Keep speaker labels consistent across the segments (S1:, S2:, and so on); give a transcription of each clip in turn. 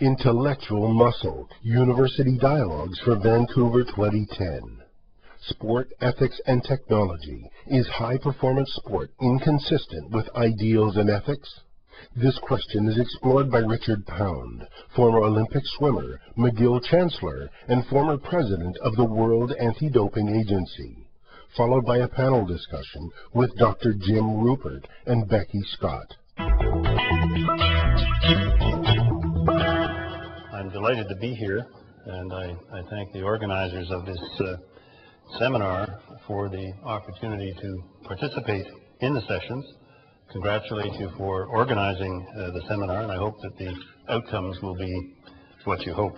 S1: Intellectual Muscle University Dialogues for Vancouver 2010. Sport, ethics, and technology. Is high performance sport inconsistent with ideals and ethics? This question is explored by Richard Pound, former Olympic swimmer, McGill Chancellor, and former president of the World Anti-Doping Agency, followed by a panel discussion with Dr. Jim Rupert and Beckie Scott.
S2: Delighted to be here, and I, I thank the organizers of this uh, seminar for the opportunity to participate in the sessions. Congratulate you for organizing uh, the seminar, and I hope that the outcomes will be what you hope.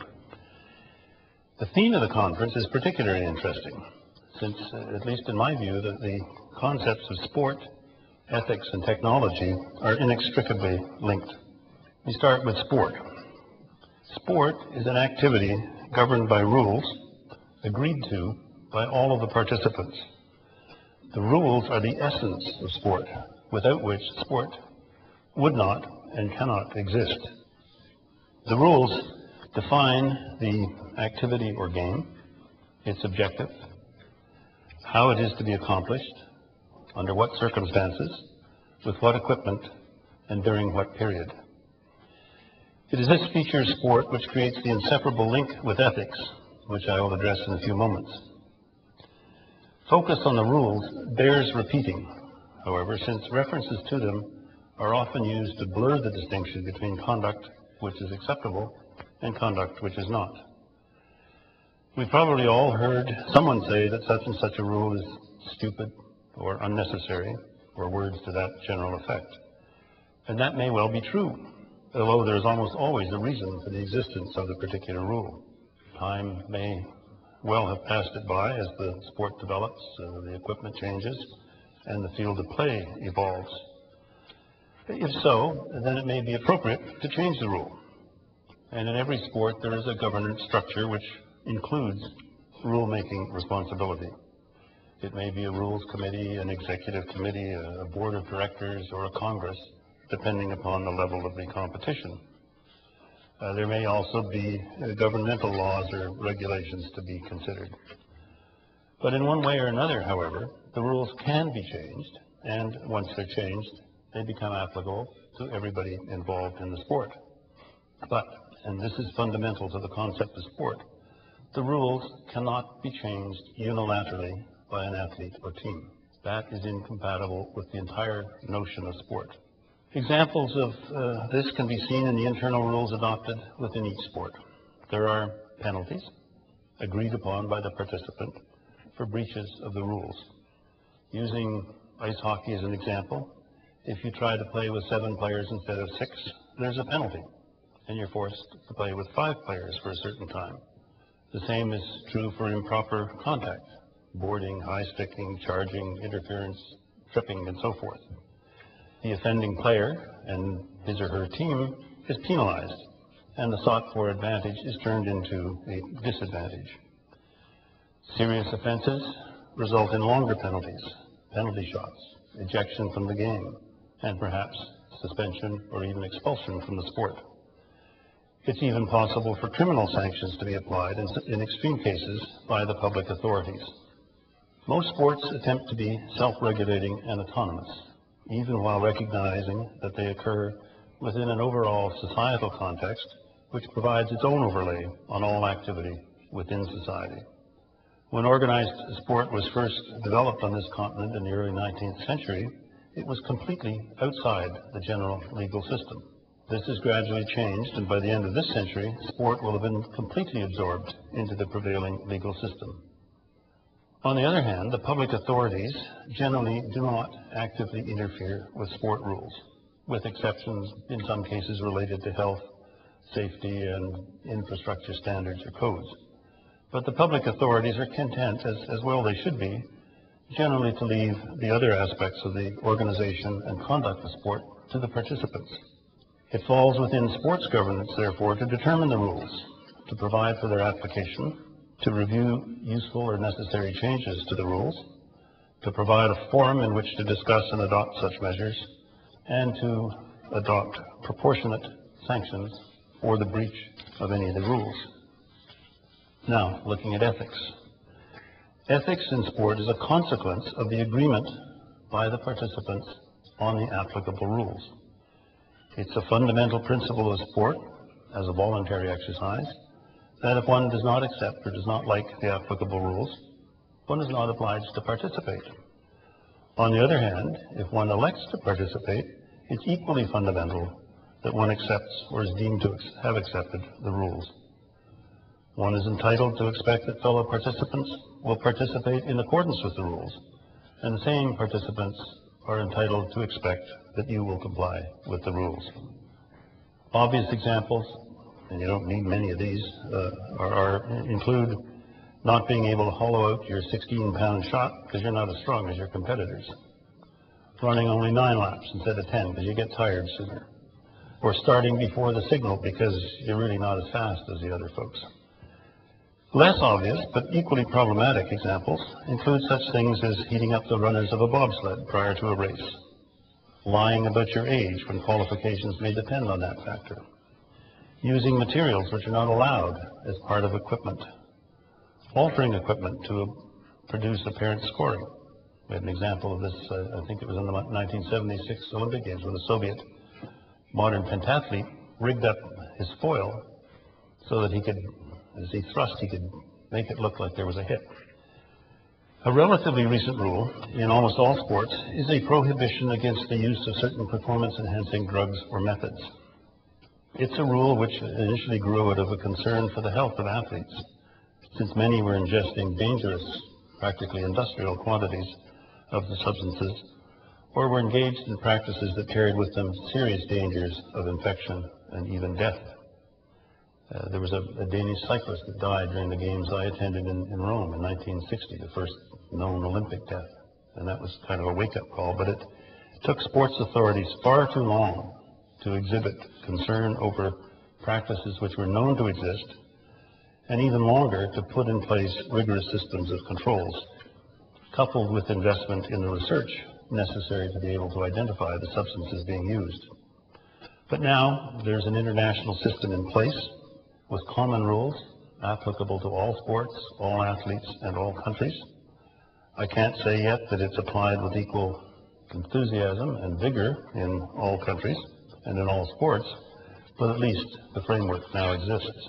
S2: The theme of the conference is particularly interesting, since, uh, at least in my view, that the concepts of sport, ethics, and technology are inextricably linked. We start with sport. Sport is an activity governed by rules agreed to by all of the participants. The rules are the essence of sport, without which sport would not and cannot exist. The rules define the activity or game, its objective, how it is to be accomplished, under what circumstances, with what equipment, and during what period. It is this feature of sport which creates the inseparable link with ethics, which I will address in a few moments. Focus on the rules bears repeating, however, since references to them are often used to blur the distinction between conduct which is acceptable and conduct which is not. We've probably all heard someone say that such and such a rule is stupid or unnecessary, or words to that general effect. And that may well be true although there is almost always a reason for the existence of the particular rule. Time may well have passed it by as the sport develops, uh, the equipment changes, and the field of play evolves. If so, then it may be appropriate to change the rule. And in every sport, there is a governance structure which includes rule-making responsibility. It may be a rules committee, an executive committee, a board of directors, or a congress depending upon the level of the competition. Uh, there may also be uh, governmental laws or regulations to be considered. But in one way or another, however, the rules can be changed, and once they're changed, they become applicable to everybody involved in the sport. But, and this is fundamental to the concept of sport, the rules cannot be changed unilaterally by an athlete or team. That is incompatible with the entire notion of sport. Examples of uh, this can be seen in the internal rules adopted within each sport. There are penalties agreed upon by the participant for breaches of the rules. Using ice hockey as an example, if you try to play with seven players instead of six, there's a penalty, and you're forced to play with five players for a certain time. The same is true for improper contact, boarding, high sticking, charging, interference, tripping, and so forth the offending player and his or her team is penalized, and the sought for advantage is turned into a disadvantage. Serious offenses result in longer penalties, penalty shots, ejection from the game, and perhaps suspension or even expulsion from the sport. It's even possible for criminal sanctions to be applied in extreme cases by the public authorities. Most sports attempt to be self-regulating and autonomous, even while recognizing that they occur within an overall societal context which provides its own overlay on all activity within society. When organized sport was first developed on this continent in the early 19th century, it was completely outside the general legal system. This has gradually changed, and by the end of this century, sport will have been completely absorbed into the prevailing legal system. On the other hand, the public authorities generally do not actively interfere with sport rules, with exceptions in some cases related to health, safety, and infrastructure standards or codes. But the public authorities are content, as, as well they should be, generally to leave the other aspects of the organization and conduct of sport to the participants. It falls within sports governance, therefore, to determine the rules, to provide for their application, to review useful or necessary changes to the rules, to provide a forum in which to discuss and adopt such measures, and to adopt proportionate sanctions for the breach of any of the rules. Now, looking at ethics. Ethics in sport is a consequence of the agreement by the participants on the applicable rules. It's a fundamental principle of sport, as a voluntary exercise, that if one does not accept or does not like the applicable rules, one is not obliged to participate. On the other hand, if one elects to participate, it's equally fundamental that one accepts or is deemed to have accepted the rules. One is entitled to expect that fellow participants will participate in accordance with the rules, and the same participants are entitled to expect that you will comply with the rules. Obvious examples, and you don't need many of these, uh, are, are, include not being able to hollow out your 16-pound shot because you're not as strong as your competitors, running only nine laps instead of 10 because you get tired sooner, or starting before the signal because you're really not as fast as the other folks. Less obvious, but equally problematic examples include such things as heating up the runners of a bobsled prior to a race, lying about your age when qualifications may depend on that factor, using materials which are not allowed as part of equipment, altering equipment to produce apparent scoring. We had an example of this, uh, I think it was in the 1976 Olympic Games when a Soviet modern pentathlete rigged up his foil so that he could as he thrust, he could make it look like there was a hit. A relatively recent rule in almost all sports is a prohibition against the use of certain performance-enhancing drugs or methods. It's a rule which initially grew out of a concern for the health of athletes, since many were ingesting dangerous, practically industrial quantities of the substances, or were engaged in practices that carried with them serious dangers of infection and even death. Uh, there was a, a, Danish cyclist that died during the games I attended in, in, Rome in 1960, the first known Olympic death. And that was kind of a wake-up call, but it took sports authorities far too long to exhibit concern over practices which were known to exist, and even longer to put in place rigorous systems of controls, coupled with investment in the research necessary to be able to identify the substances being used. But now there's an international system in place with common rules applicable to all sports, all athletes, and all countries. I can't say yet that it's applied with equal enthusiasm and vigor in all countries and in all sports, but at least the framework now exists.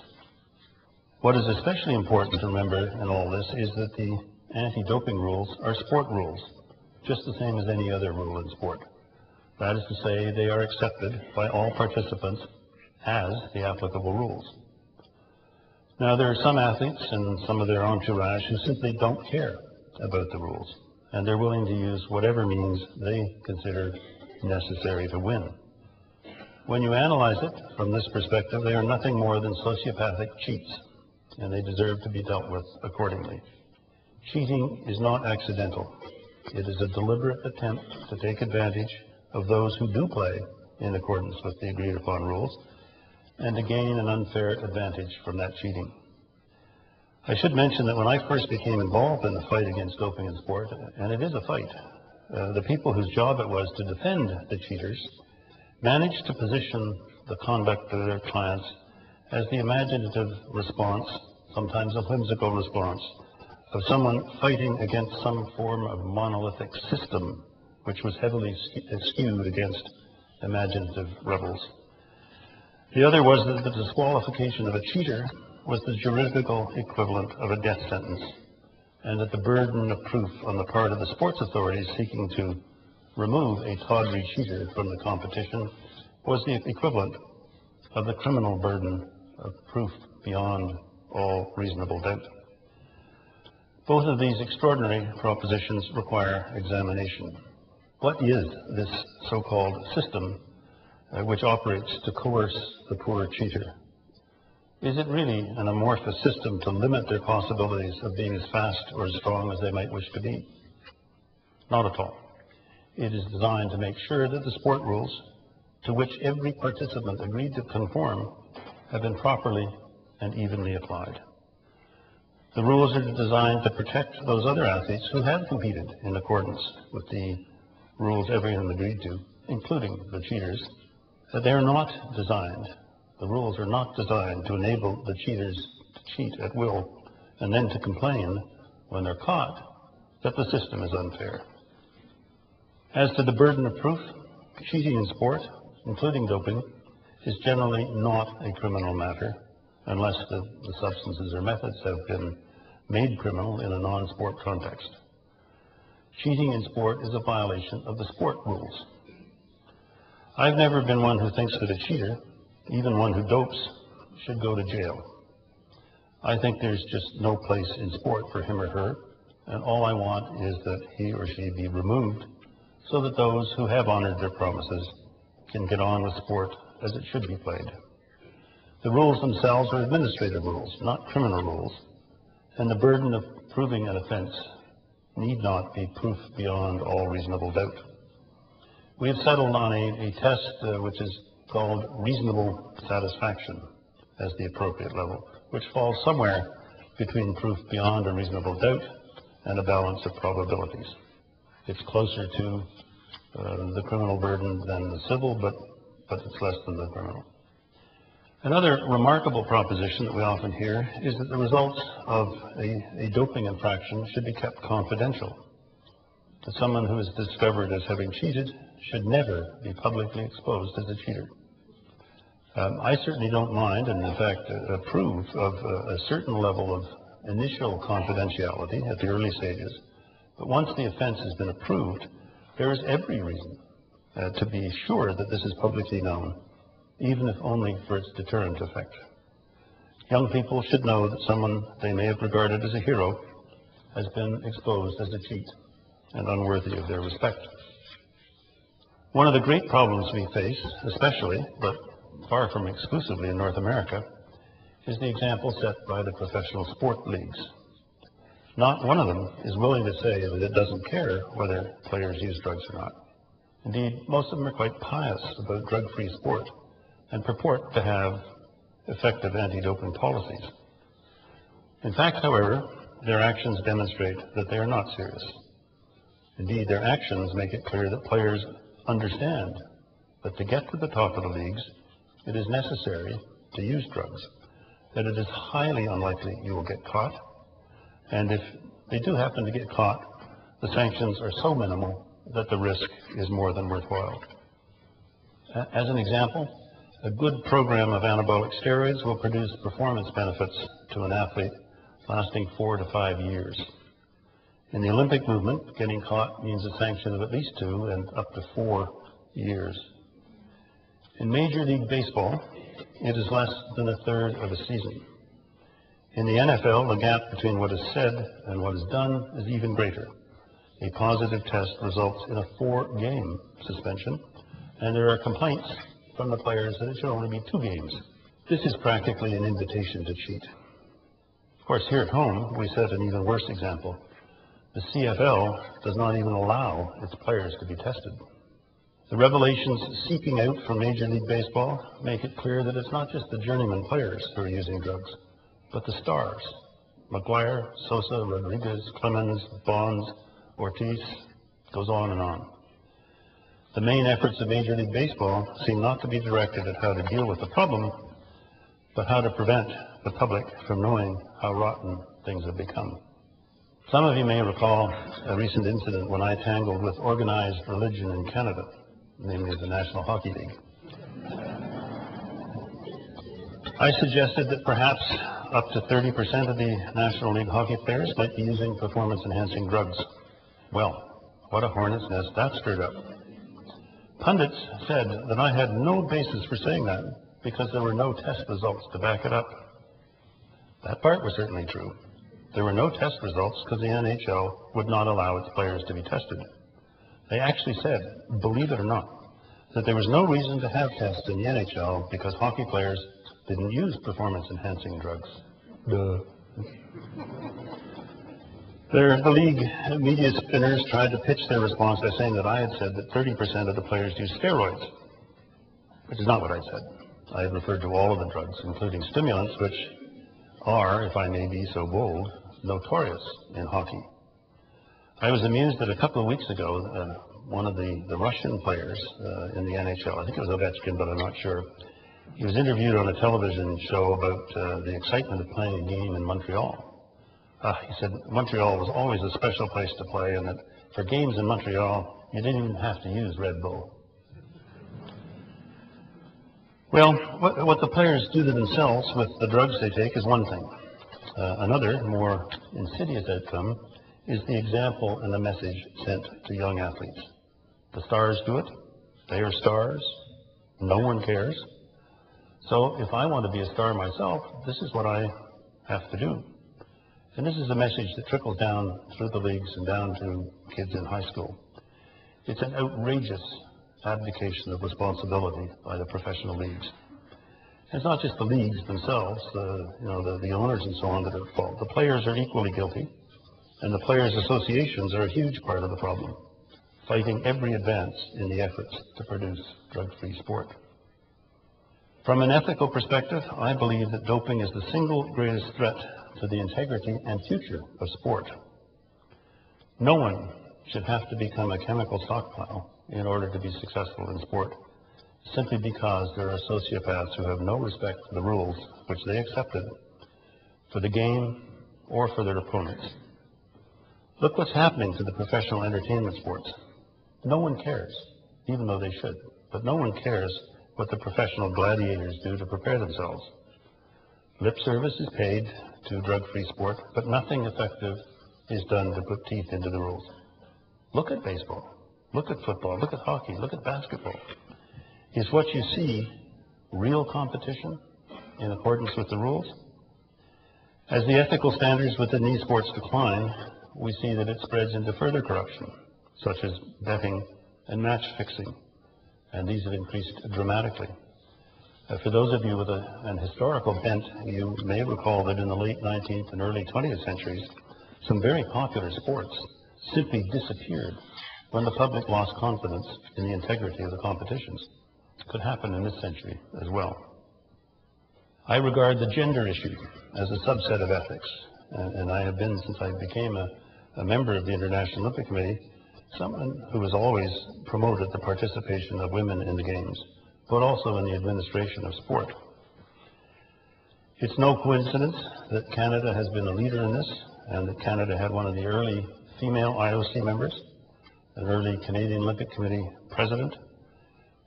S2: What is especially important to remember in all this is that the anti-doping rules are sport rules, just the same as any other rule in sport. That is to say, they are accepted by all participants as the applicable rules. Now, there are some athletes and some of their entourage who simply don't care about the rules, and they're willing to use whatever means they consider necessary to win. When you analyze it from this perspective, they are nothing more than sociopathic cheats, and they deserve to be dealt with accordingly. Cheating is not accidental. It is a deliberate attempt to take advantage of those who do play in accordance with the agreed upon rules and to gain an unfair advantage from that cheating. I should mention that when I first became involved in the fight against doping in sport, and it is a fight, uh, the people whose job it was to defend the cheaters managed to position the conduct of their clients as the imaginative response, sometimes a whimsical response, of someone fighting against some form of monolithic system which was heavily skewed against imaginative rebels. The other was that the disqualification of a cheater was the juridical equivalent of a death sentence, and that the burden of proof on the part of the sports authorities seeking to remove a tawdry cheater from the competition was the equivalent of the criminal burden of proof beyond all reasonable doubt. Both of these extraordinary propositions require examination. What is this so-called system uh, which operates to coerce the poor cheater? Is it really an amorphous system to limit their possibilities of being as fast or as strong as they might wish to be? Not at all. It is designed to make sure that the sport rules, to which every participant agreed to conform, have been properly and evenly applied. The rules are designed to protect those other athletes who have competed in accordance with the rules everyone agreed to, including the cheaters, they are not designed, The rules are not designed to enable the cheaters to cheat at will and then to complain when they're caught that the system is unfair. As to the burden of proof, cheating in sport, including doping, is generally not a criminal matter unless the, the substances or methods have been made criminal in a non-sport context. Cheating in sport is a violation of the sport rules. I've never been one who thinks that a cheater, even one who dopes, should go to jail. I think there's just no place in sport for him or her, and all I want is that he or she be removed so that those who have honored their promises can get on with sport as it should be played. The rules themselves are administrative rules, not criminal rules, and the burden of proving an offence need not be proof beyond all reasonable doubt. We have settled on a, a test uh, which is called reasonable satisfaction as the appropriate level, which falls somewhere between proof beyond a reasonable doubt and a balance of probabilities. It's closer to uh, the criminal burden than the civil, but, but it's less than the criminal. Another remarkable proposition that we often hear is that the results of a, a, doping infraction should be kept confidential. That someone who is discovered as having cheated should never be publicly exposed as a cheater. Um, I certainly don't mind, and in fact uh, approve of uh, a certain level of initial confidentiality at the early stages. But once the offense has been approved, there is every reason uh, to be sure that this is publicly known even if only for its deterrent effect. Young people should know that someone they may have regarded as a hero has been exposed as a cheat and unworthy of their respect. One of the great problems we face, especially, but far from exclusively in North America, is the example set by the professional sport leagues. Not one of them is willing to say that it doesn't care whether players use drugs or not. Indeed, most of them are quite pious about drug-free sport and purport to have effective anti-doping policies. In fact, however, their actions demonstrate that they are not serious. Indeed, their actions make it clear that players understand that to get to the top of the leagues, it is necessary to use drugs, that it is highly unlikely you will get caught, and if they do happen to get caught, the sanctions are so minimal that the risk is more than worthwhile. As an example, a good program of anabolic steroids will produce performance benefits to an athlete lasting four to five years. In the Olympic movement, getting caught means a sanction of at least two and up to four years. In Major League Baseball, it is less than a third of a season. In the NFL, the gap between what is said and what is done is even greater. A positive test results in a four-game suspension, and there are complaints from the players that it should only be two games. This is practically an invitation to cheat. Of course, here at home, we set an even worse example. The CFL does not even allow its players to be tested. The revelations seeping out from Major League Baseball make it clear that it's not just the journeyman players who are using drugs, but the stars. McGwire, Sosa, Rodriguez, Clemens, Bonds, Ortiz, goes on and on. The main efforts of Major League Baseball seem not to be directed at how to deal with the problem, but how to prevent the public from knowing how rotten things have become. Some of you may recall a recent incident when I tangled with organized religion in Canada, namely the National Hockey League. I suggested that perhaps up to 30% of the National League hockey players might be using performance-enhancing drugs. Well, what a hornet's nest that stirred up. Pundits said that I had no basis for saying that because there were no test results to back it up. That part was certainly true. There were no test results because the NHL would not allow its players to be tested. They actually said, believe it or not, that there was no reason to have tests in the NHL because hockey players didn't use performance-enhancing drugs. Duh. Their, the league media spinners tried to pitch their response by saying that I had said that 30% of the players use steroids, which is not what I said. I had referred to all of the drugs, including stimulants, which are, if I may be so bold, notorious in hockey. I was amused that a couple of weeks ago, uh, one of the, the Russian players uh, in the NHL, I think it was Ovechkin, but I'm not sure, He was interviewed on a television show about uh, the excitement of playing a game in Montreal. Uh, he said Montreal was always a special place to play and that for games in Montreal, you didn't even have to use Red Bull. Well, what, what the players do to themselves with the drugs they take is one thing. Uh, another, more insidious outcome is the example and the message sent to young athletes. The stars do it. They are stars. No one cares. So if I want to be a star myself, this is what I have to do. And this is a message that trickles down through the leagues and down to kids in high school. It's an outrageous abdication of responsibility by the professional leagues. It's not just the leagues themselves, the, you know, the, the owners and so on that are at fault. The players are equally guilty, and the players' associations are a huge part of the problem, fighting every advance in the efforts to produce drug-free sport. From an ethical perspective, I believe that doping is the single greatest threat to the integrity and future of sport. No one should have to become a chemical stockpile in order to be successful in sport, simply because there are sociopaths who have no respect for the rules which they accepted for the game or for their opponents. Look what's happening to the professional entertainment sports. No one cares, even though they should, but no one cares what the professional gladiators do to prepare themselves. Lip service is paid to drug-free sport, but nothing effective is done to put teeth into the rules. Look at baseball. Look at football. Look at hockey. Look at basketball. Is what you see real competition in accordance with the rules? As the ethical standards within these sports decline, we see that it spreads into further corruption, such as betting and match fixing, and these have increased dramatically. Uh, for those of you with a, an historical bent, you may recall that in the late 19th and early 20th centuries, some very popular sports simply disappeared when the public lost confidence in the integrity of the competitions. It could happen in this century as well. I regard the gender issue as a subset of ethics, and, and I have been since I became a, a member of the International Olympic Committee, someone who has always promoted the participation of women in the Games, but also in the administration of sport. It's no coincidence that Canada has been a leader in this, and that Canada had one of the early female IOC members, an early Canadian Olympic Committee president,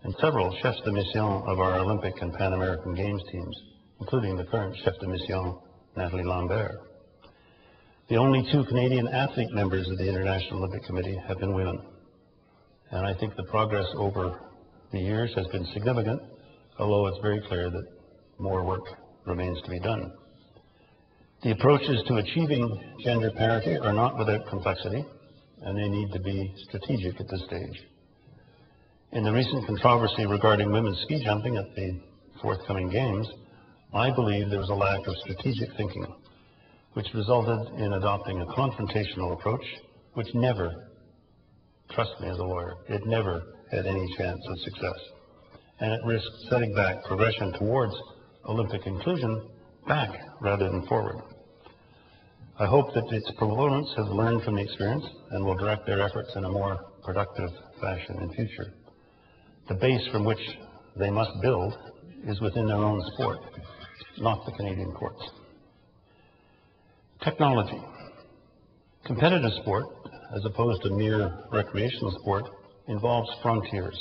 S2: and several chefs de mission of our Olympic and Pan American Games teams, including the current chef de mission, Nathalie Lambert. The only two Canadian athlete members of the International Olympic Committee have been women. And I think the progress over the years has been significant, although it's very clear that more work remains to be done. The approaches to achieving gender parity are not without complexity, and they need to be strategic at this stage. In the recent controversy regarding women's ski jumping at the forthcoming Games, I believe there was a lack of strategic thinking which resulted in adopting a confrontational approach, which never, trust me as a lawyer, it never had any chance of success. And it risked setting back progression towards Olympic inclusion back rather than forward. I hope that its proponents have learned from the experience and will direct their efforts in a more productive fashion in future. The base from which they must build is within their own sport, not the Canadian courts. Technology. Competitive sport, as opposed to mere recreational sport, involves frontiers,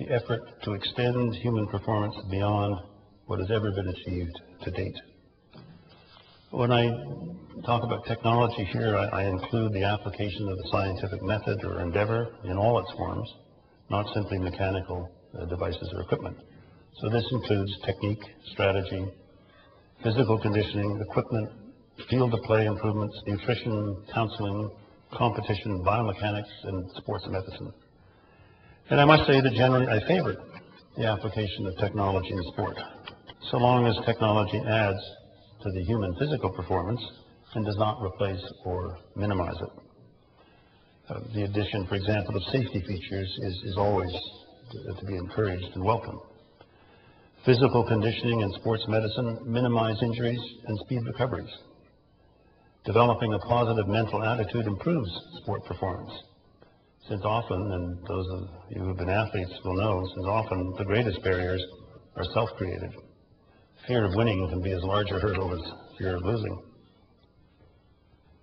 S2: the effort to extend human performance beyond what has ever been achieved to date. When I talk about technology here, I, I, include the application of the scientific method or endeavor in all its forms, not simply mechanical uh, devices or equipment. So this includes technique, strategy, physical conditioning, equipment, field of play improvements, nutrition, counseling, competition, biomechanics, and sports medicine. And I must say that generally I favor the application of technology in sport, so long as technology adds to the human physical performance and does not replace or minimize it. Uh, the addition, for example, of safety features is, is always to, to be encouraged and welcome. Physical conditioning and sports medicine minimize injuries and speed recoveries. Developing a positive mental attitude improves sport performance. Since often, and those of you who have been athletes will know, since often the greatest barriers are self-created. Fear of winning can be as large a hurdle as fear of losing.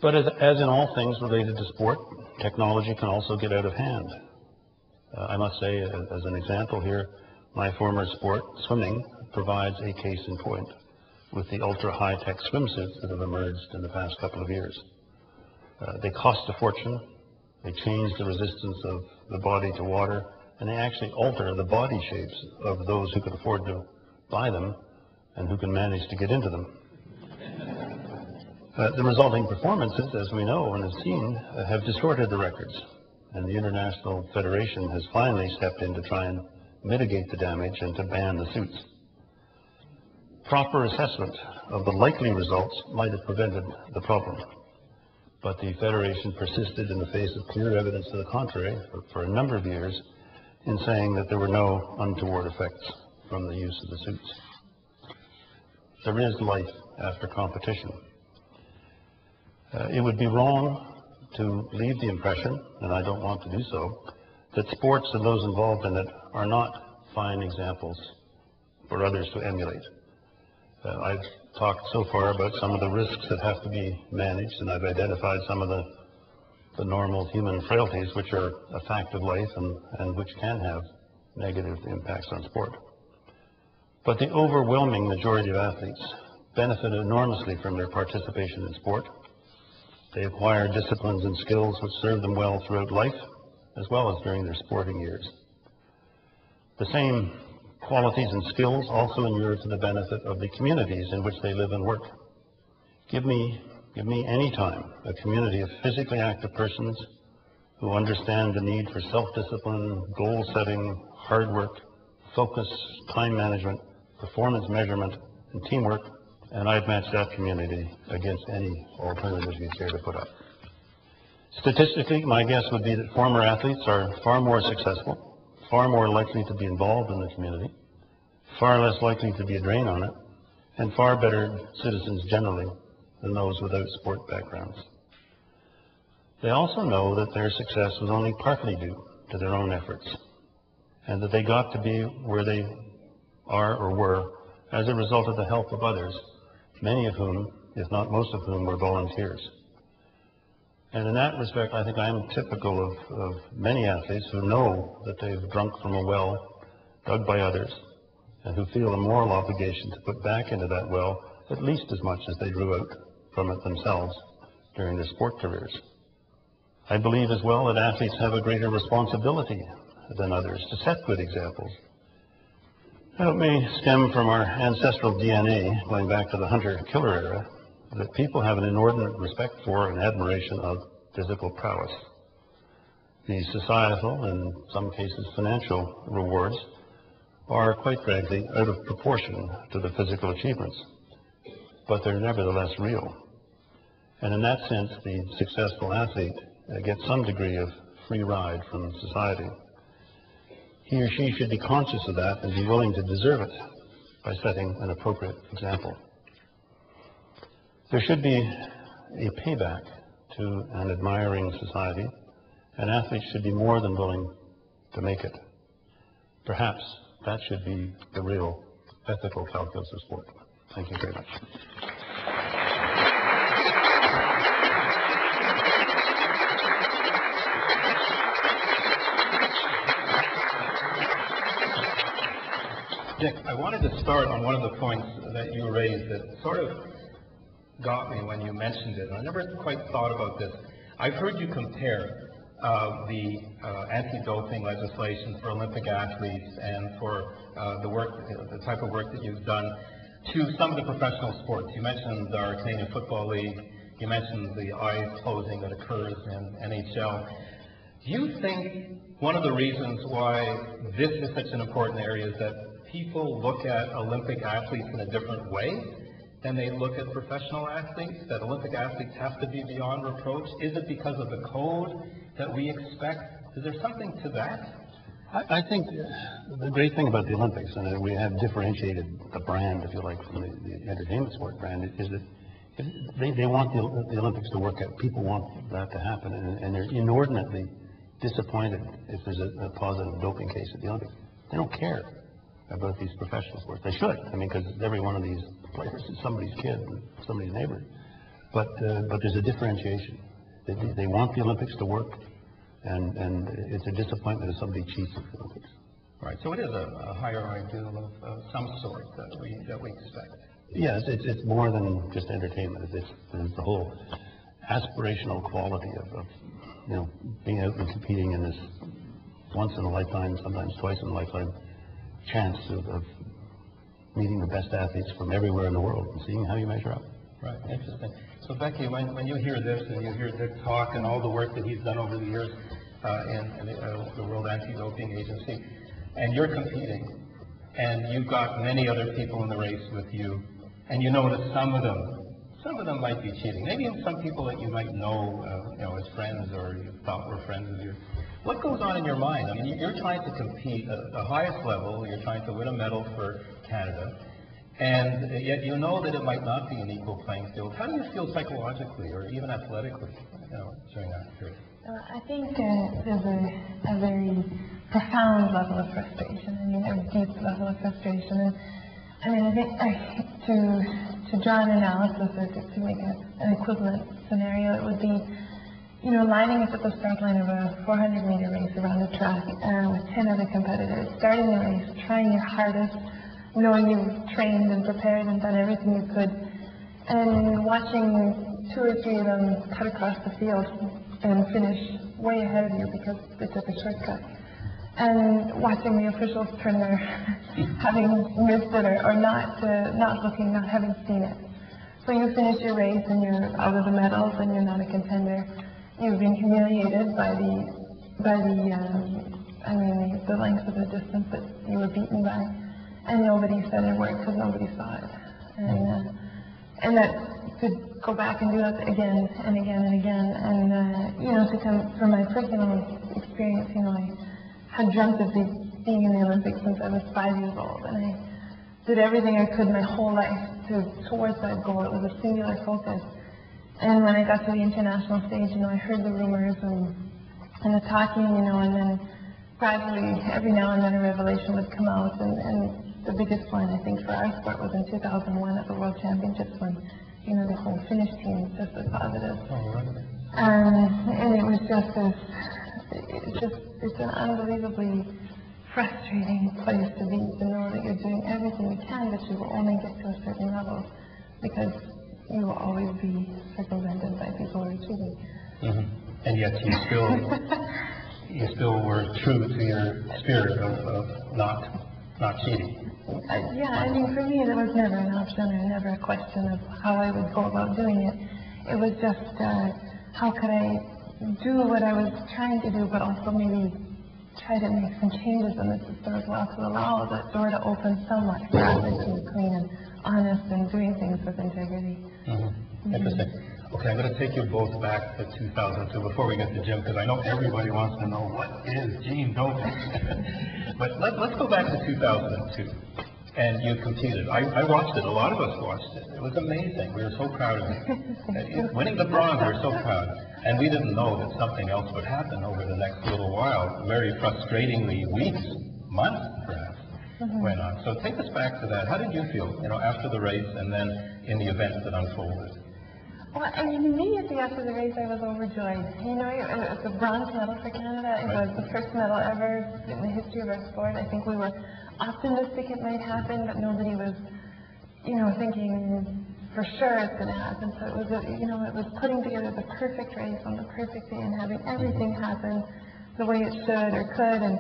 S2: But as, as in all things related to sport, technology can also get out of hand. Uh, I must say, as, as an example here, my former sport, swimming, provides a case in point with the ultra high-tech swimsuits that have emerged in the past couple of years. Uh, they cost a fortune, they change the resistance of the body to water, and they actually alter the body shapes of those who can afford to buy them and who can manage to get into them. Uh, the resulting performances, as we know and have seen, uh, have distorted the records, and the International Federation has finally stepped in to try and mitigate the damage and to ban the suits. Proper assessment of the likely results might have prevented the problem, but the Federation persisted in the face of clear evidence to the contrary for, a number of years in saying that there were no untoward effects from the use of the suits. There is life after competition. Uh, it would be wrong to leave the impression, and I don't want to do so, that sports and those involved in it are not fine examples for others to emulate. Uh, I've talked so far about some of the risks that have to be managed, and I've identified some of the, the normal human frailties which are a fact of life and, and which can have negative impacts on sport. But the overwhelming majority of athletes benefit enormously from their participation in sport. They acquire disciplines and skills which serve them well throughout life, as well as during their sporting years. The same qualities and skills also inure to the benefit of the communities in which they live and work. Give me, give me any time a community of physically active persons who understand the need for self-discipline, goal setting, hard work, focus, time management, performance measurement, and teamwork, and I'd match that community against any alternatives you care to put up. Statistically, my guess would be that former athletes are far more successful, far more likely to be involved in the community, far less likely to be a drain on it, and far better citizens generally than those without sport backgrounds. They also know that their success was only partly due to their own efforts, and that they got to be where they are or were as a result of the help of others, many of whom, if not most of whom, were volunteers. And in that respect, I think I am typical of, of many athletes who know that they've drunk from a well dug by others and who feel a moral obligation to put back into that well at least as much as they drew out from it themselves during their sport careers. I believe as well that athletes have a greater responsibility than others to set good examples. Now, it may stem from our ancestral DNA, going back to the hunter-killer era, that people have an inordinate respect for and admiration of physical prowess. The societal, and in some cases financial, rewards are quite frankly out of proportion to the physical achievements, but they're nevertheless real. And in that sense, the successful athlete uh, gets some degree of free ride from society. He or she should be conscious of that and be willing to deserve it by setting an appropriate example. There should be a payback to an admiring society, and athletes should be more than willing to make it. Perhaps that should be the real ethical calculus of sport. Thank you very much.
S3: Dick, I wanted to start on one of the points that you raised that sort of got me when you mentioned it. I never quite thought about this. I've heard you compare uh, the uh, anti-doping legislation for Olympic athletes and for uh, the work, the type of work that you've done to some of the professional sports. You mentioned our Canadian Football League. You mentioned the eye closing that occurs in NHL. Do you think one of the reasons why this is such an important area is that people look at Olympic athletes in a different way than they look at professional athletes, that Olympic athletes have to be beyond reproach? Is it because of the code that we expect? Is there something to that?
S2: I, I think the great thing about the Olympics, and we have differentiated the brand, if you like, from the, the entertainment sport brand, is that they, they want the, the, Olympics to work out. People want that to happen, and, and they're inordinately disappointed if there's a, a positive doping case at the Olympics. They don't care. About these professional sports. They should, I mean, because every one of these players is somebody's kid, somebody's neighbor. But, uh, but there's a differentiation. They, they want the Olympics to work, and, and it's a disappointment if somebody cheats at the Olympics.
S3: Right, so it is a, a higher ideal of, of some sort that we, that we expect.
S2: Yes, it's, it's more than just entertainment. It's, it's the whole aspirational quality of, of, you know, being out and competing in this once in a lifetime, sometimes twice in a lifetime chance of, of meeting the best athletes from everywhere in the world and seeing how you measure up.
S3: Right, interesting. So Beckie, when, when you hear this and you hear Dick talk and all the work that he's done over the years uh, in, in the, uh, the World Anti-Doping Agency, and you're competing, and you've got many other people in the race with you, and you know that some of them, some of them might be cheating. Maybe some people that you might know, uh, you know, as friends or you thought were friends of yours. What goes on in your mind? I mean, you're trying to compete at the highest level. You're trying to win a medal for Canada. And yet you know that it might not be an equal playing field. How do you feel psychologically or even athletically, you know, during that period?
S4: Uh, I think uh, there's a, a very profound level of frustration. I mean, a deep level of frustration. And I mean, I think to to draw an analysis or to, to make a, an equivalent scenario, it would be, you know, lining up at the start line of a 400 meter race around the track uh, with 10 other competitors, starting the race, trying your hardest, knowing you've trained and prepared and done everything you could, and watching two or three of them cut across the field and finish way ahead of you because they took a shortcut. And watching the officials turn their, having missed it or, or not, uh, not looking, not having seen it. So you finish your race and you're out of the medals and you're not a contender. You've been humiliated by the, by the, um, I mean, the, length of the distance that you were beaten by, and nobody said a word because nobody saw it. And, uh, and that to go back and do that again and again and again, and uh, you know, to come from my personal experience, you know, I had dreamt of be- being in the Olympics since I was five years old, and I did everything I could my whole life to towards that goal. It was a singular focus. And when I got to the international stage, you know, I heard the rumors and and the talking, you know, and then gradually, every now and then, a revelation would come out, and, and the biggest one, I think, for our sport was in 2001 at the World Championships when, you know, the whole Finnish team just was positive. Um, and it was just this, it's just, it's an unbelievably frustrating place to be, to know that you're doing everything you can, but you will only get to a certain level because you will always be circumvented by people who are cheating.
S3: hmm And yet you still, you still were true to your spirit of, of not, not cheating.
S4: Uh, yeah, I mean, for me, there was never an option or never a question of how I would go about doing it. It was just, uh, how could I do what I was trying to do, but also maybe try to make some changes in the system as well to allow that door to open somewhat for to clean and honest and doing things with integrity.
S3: Mm-hmm. Interesting. Okay, I'm going to take you both back to 2002 before we get to Jim, because I know everybody wants to know what is gene doping. but let, let's go back to 2002. And you competed. I, I watched it. A lot of us watched it. It was amazing. We were so proud of. And Winning the bronze, we were so proud. And we didn't know that something else would happen over the next little while. Very frustratingly, weeks, months perhaps, went on. So take us back to that. How did you feel, you know, after the race and then in the event that unfolded?
S4: Well, I mean, immediately after the race, I was overjoyed. You know, it was a bronze medal for Canada. It was the first medal ever in the history of our sport. I think we were optimistic it might happen, but nobody was, you know, thinking for sure it's going to happen. So it was, a, you know, it was putting together the perfect race on the perfect day and having everything mm-hmm. happen the way it should or could, and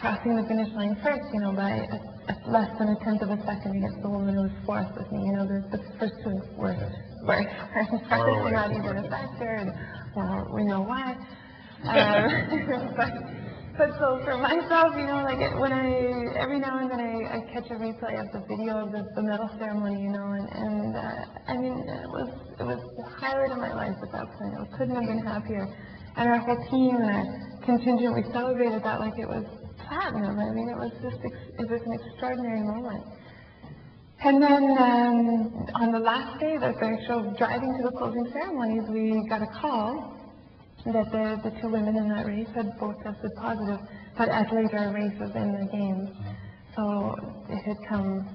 S4: crossing the finish line first, you know, by a, a less than a tenth of a second against the woman who was fourth with me. You know, the, the first two were were
S3: away.
S4: not even a factor, and well, we know why. Um, but but so for myself, you know, like it, when I every now and then I, I catch a replay of the video of the, the medal ceremony, you know, and and uh, I mean it was it was the highlight of my life at that point. I couldn't have been happier, and our whole team and our contingent we celebrated that like it was platinum. I mean, it was just ex- it was an extraordinary moment. And then um, on the last day, the the actual driving to the closing ceremonies, we got a call that the, the two women in that race had both tested positive, but at later races in the games so it had come,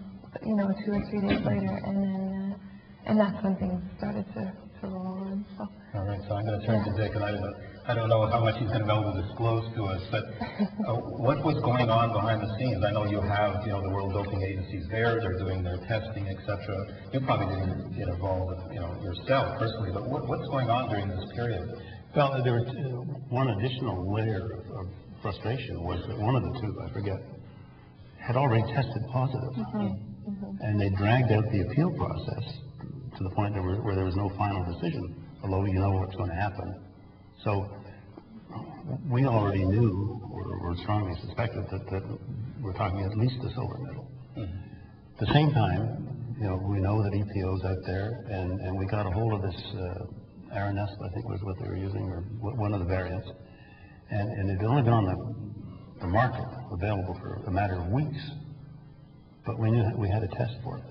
S4: you know, two or three days later, and then, uh, and that's when things started to, to roll on, so.
S3: All right, so I'm going to turn to Dick, and I don't, I don't know how much he's going to be able to disclose to us, but uh, what was going on behind the scenes? I know you have, you know, the World Doping Agencies there, they're doing their testing, etc. cetera. You probably didn't get involved, you know, yourself personally, but what, what's going on during this period?
S2: Well, there was uh, one additional layer of, of frustration was that one of the two, I forget, had already tested positive. And they dragged out the appeal process to the point where, where there was no final decision, although you know what's going to happen. So we already knew, or, strongly suspected, that, that we're talking at least a silver medal. At the same time, you know, we know that EPO's out there, and, and we got a hold of this uh, Aranesp, I think was what they were using, or one of the variants, and, and it had only been on the, the market, available for a matter of weeks, but we knew that we had a test for it.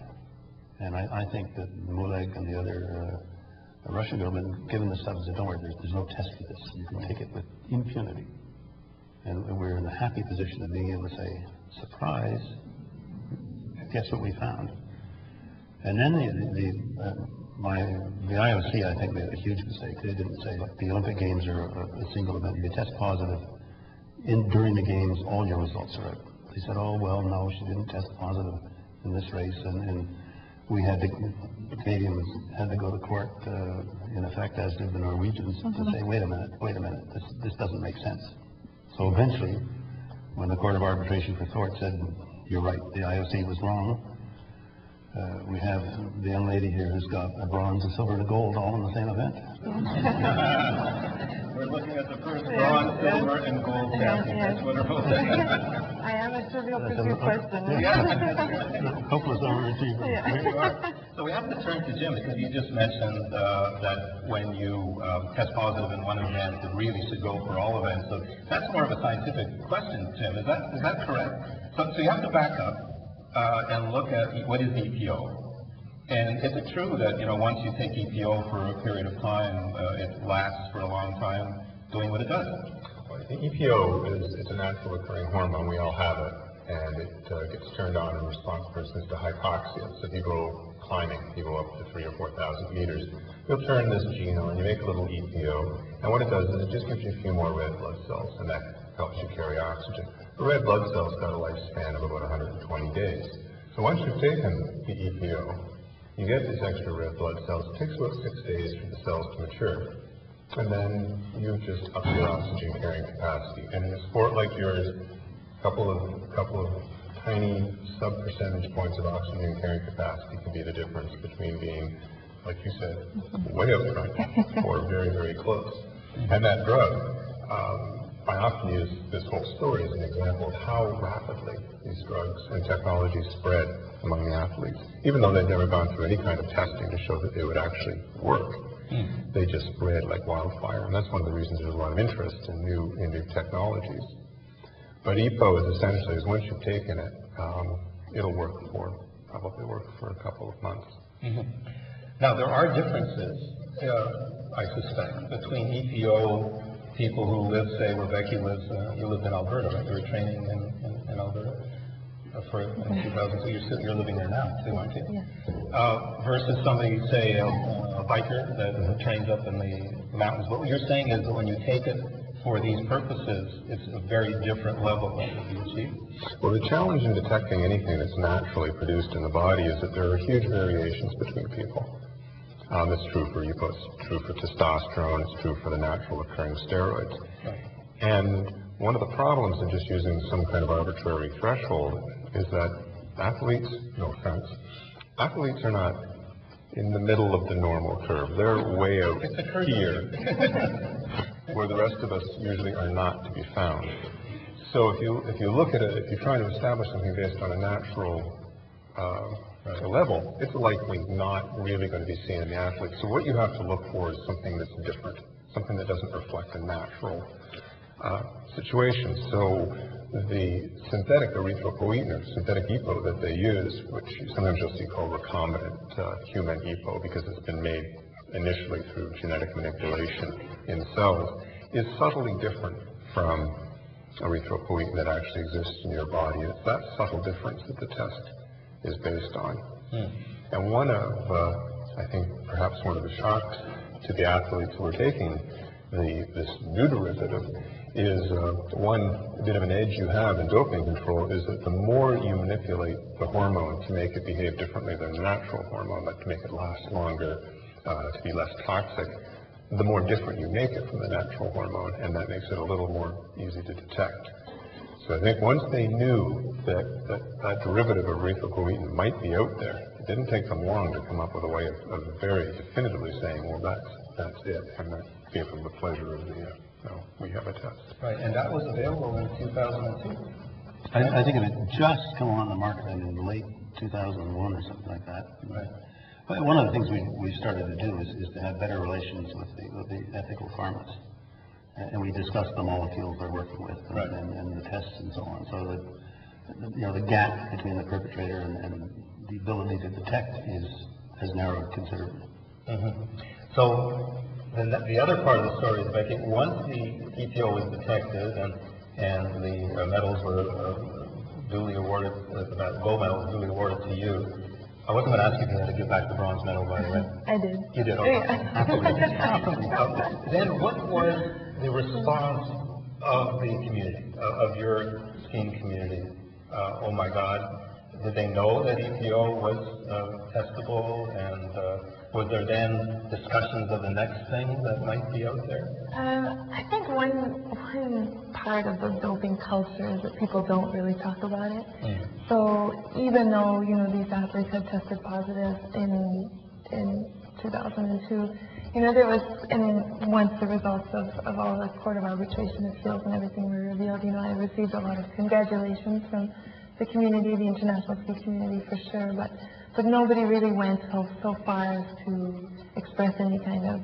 S2: And I, I think that Mühlegg and the other uh, Russian government, given the stuff, said, don't worry, there's, there's no test for this. You can take it with impunity. And we're in the happy position of being able to say, surprise, guess what we found? And then the, the, uh, my, the IOC, I think, made a huge mistake. They didn't say, the Olympic Games are a, a single event. You test positive in, during the games, all your results are out. They said, oh, well, no, she didn't test positive in this race. And, and we had to, the Canadians had to go to court, uh, in effect, as did the Norwegians, to say, wait a minute, wait a minute, this, this doesn't make sense. So eventually, when the Court of Arbitration for Sport said, you're right, the IOC was wrong, uh, we have the young lady here who's got a bronze, a silver, and a gold all in the same event.
S3: We're looking at the first bronze, silver, and gold champion. That's wonderful.
S4: I am a trivial pursuit person.
S2: Hopeless overachievement.
S3: There you are. So we have to turn to Jim, because you just mentioned uh, that when you um, test positive in one event, it really should go for all events. So that's more of a scientific question, Jim. Is that, is that correct? So, so you have to back up uh, and look at what is EPO. And is it true that, you know, once you take EPO for a period of time, uh, it lasts for a long time doing what it does?
S5: The EPO is it's a natural occurring hormone. We all have it, and it uh, gets turned on in response, for instance, to hypoxia. So if you go climbing, you go up to three or four thousand meters, you'll turn this gene on. You make a little EPO, and what it does is it just gives you a few more red blood cells, and that helps you carry oxygen. The red blood cells got a lifespan of about 120 days. So once you've taken the EPO, you get these extra red blood cells. It takes about six days for the cells to mature. And then you just up your oxygen carrying capacity. And in a sport like yours, a couple of a couple of tiny sub percentage points of oxygen carrying capacity can be the difference between being, like you said, way up front or very, very close. And that drug, um, I often use this whole story as an example of how rapidly these drugs and technologies spread among the athletes, even though they've never gone through any kind of testing to show that they would actually work. They just spread like wildfire, and that's one of the reasons there's a lot of interest in new in new technologies. But EPO is essentially is once you've taken it, um, it'll work for probably work for a couple of months.
S3: Now, there are differences, uh, I suspect, between EPO people who live, say, where Beckie lives, uh, you lived in Alberta, right? You were training in, in, in Alberta uh, for in 2000, so you're, still, you're living there now, too, aren't you? Uh, versus somebody, say, a, a biker that trains up in the mountains. What you're saying is that when you take it for these purposes, it's a very different level that will be achieved.
S5: Well, the challenge in detecting anything that's naturally produced in the body is that there are huge variations between people. Um, it's true for EPO, it's true for testosterone, it's true for the natural occurring steroids. And one of the problems in just using some kind of arbitrary threshold is that athletes, no offense, athletes are not in the middle of the normal curve. They're way out
S3: It's a curve.
S5: here, where the rest of us usually are not to be found. So if you if you look at it, if you're trying to establish something based on a natural uh, level, it's likely not really going to be seen in the athlete. So what you have to look for is something that's different, something that doesn't reflect a natural uh, situation. So the synthetic erythropoietin, or synthetic EPO that they use, which sometimes you'll see called recombinant uh, human EPO because it's been made initially through genetic manipulation in cells, is subtly different from erythropoietin that actually exists in your body. It's that subtle difference that the test is based on. And one of, uh, I think, perhaps one of the shocks to the athletes who are taking the, this new derivative is uh, one bit of an edge you have in doping control is that the more you manipulate the hormone to make it behave differently than the natural hormone, like to make it last longer, uh, to be less toxic, the more different you make it from the natural hormone, and that makes it a little more easy to detect. So I think once they knew that that, that derivative of erythropoietin might be out there, it didn't take them long to come up with a way of, of very definitively saying, well, that's that's it, and that gave them the pleasure of the, uh, no, we have a test.
S3: Right, and that was available in 2002.
S2: I, I think it had just come on the market in late 2001 or something like that.
S3: Right.
S2: But one of the things we, we started to do is, is to have better relations with the, with the ethical pharmacists. And and we discussed the molecules they're working with and,
S3: Right.
S2: and, and the tests and so on. So that, you know, the gap between the perpetrator and, and the ability to detect is, has narrowed considerably.
S3: So then the- the other part of the story is, I think, once the EPO was detected and, and the uh, medals were uh, duly awarded, uh, the gold medal was duly awarded to you, I wasn't going to ask you if you had to give back the bronze medal, by the way.
S4: I did.
S3: You did, okay. Uh, Then what was the response of the community, of of your skiing community? Uh, Oh my God, did they know that EPO was uh, testable? And uh, was there then discussions of the next thing that might be out there?
S4: Um, I think one one part of the doping culture is that people don't really talk about it. So even though you know these athletes had tested positive in in 2002, you know there was and once the results of, of all the court of arbitration appeals and everything were revealed, you know I received a lot of congratulations from the community, the international ski community for sure, but but nobody really went so so far as to express any kind of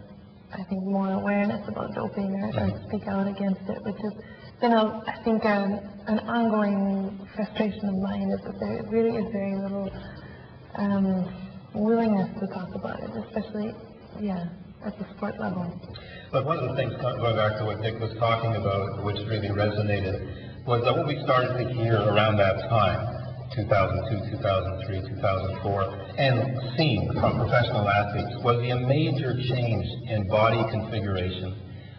S4: I think more awareness about doping or, or speak out against it, which has been, a, I think, um, an ongoing frustration of mine is that there really is very little um, willingness to talk about it, especially, yeah, at the sport level.
S3: But one of the things, going back to what Dick was talking about, which really resonated, was that what we started to hear around that time, 2002, 2003, 2004, and seen from professional athletes, was the major change in body configuration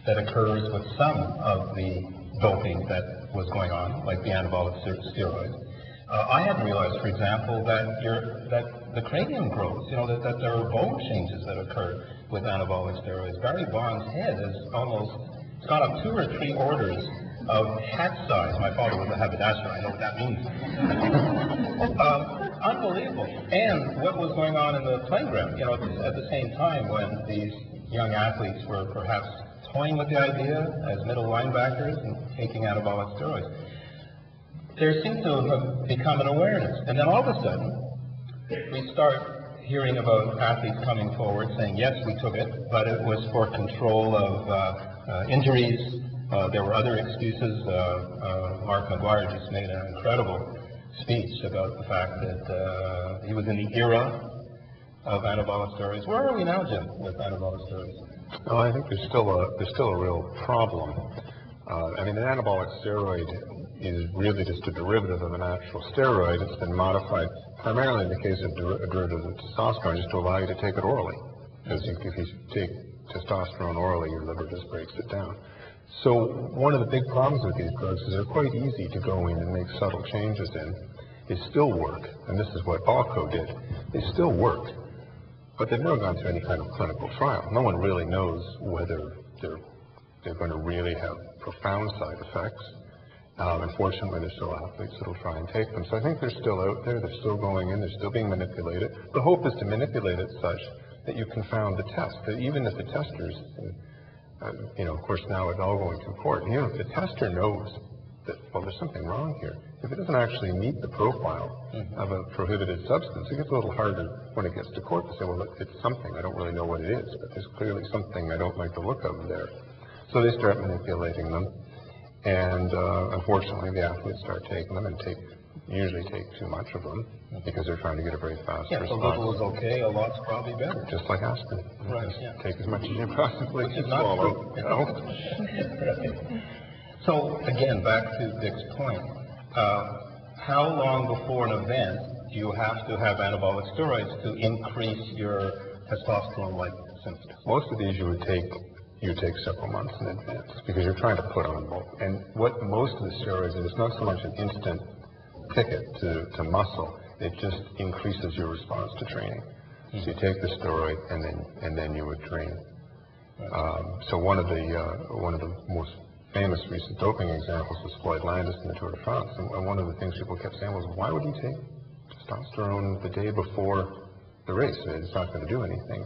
S3: that occurs with some of the doping that was going on, like the anabolic steroids. Uh, I hadn't realized, for example, that your that the cranium grows. You know that, that there are bone changes that occur with anabolic steroids. Barry Bonds' head is almost it's gone up two or three orders of hat size. My father was a haberdasher. I know what that means. um, unbelievable. And what was going on in the playground? You know, at the, at the same time when these young athletes were perhaps toying with the idea as middle linebackers and taking anabolic steroids there seemed to have become an awareness. And then all of a sudden, we start hearing about athletes coming forward saying, yes, we took it, but it was for control of uh, uh, injuries. Uh, there were other excuses. Uh, uh, Mark McGwire just made an incredible speech about the fact that uh, he was in the era of anabolic steroids. Where are we now, Jim, with anabolic steroids?
S5: Well, I think there's still a there's still a real problem. I mean, an anabolic steroid is really just a derivative of a natural steroid. It's been modified primarily in the case of of testosterone, just to allow you to take it orally. Because if you take testosterone orally, your liver just breaks it down. So one of the big problems with these drugs is they're quite easy to go in and make subtle changes in. They still work, and this is what Balco did. They still work, but they've never gone through any kind of clinical trial. No one really knows whether they're they're going to really have profound side effects. Um, unfortunately, there's still athletes that'll try and take them. So I think they're still out there. They're still going in. They're still being manipulated. The hope is to manipulate it such that you confound the test. That even if the testers, uh, you know, of course now it's all going to court. You know, if the tester knows that well, there's something wrong here. If it doesn't actually meet the profile of a prohibited substance, it gets a little harder when it gets to court to say, well, it's something. I don't really know what it is, but there's clearly something I don't like the look of there. So they start manipulating them, and uh, unfortunately, the athletes start taking them and take usually take too much of them because they're trying to get a very fast
S3: Yeah, a little is okay, a lot's probably better.
S5: Just like aspirin.
S3: Right, yeah.
S5: Take as much as you possibly can swallow.
S3: true.
S5: You know?
S3: So again, back to Dick's point, uh, how long before an event do you have to have anabolic steroids to increase your testosterone-like symptoms?
S5: Most of these you would take, you take several months in advance because you're trying to put on bulk. And what most of the steroids, is, it's not so much an instant ticket to, to muscle, it just increases your response to training. So you take the steroid and then, and then you would train. Um, so one of the, uh, one of the most famous recent doping examples was Floyd Landis in the Tour de France. And and one of the things people kept saying was, why would he take testosterone the day before the race? It's not going to do anything.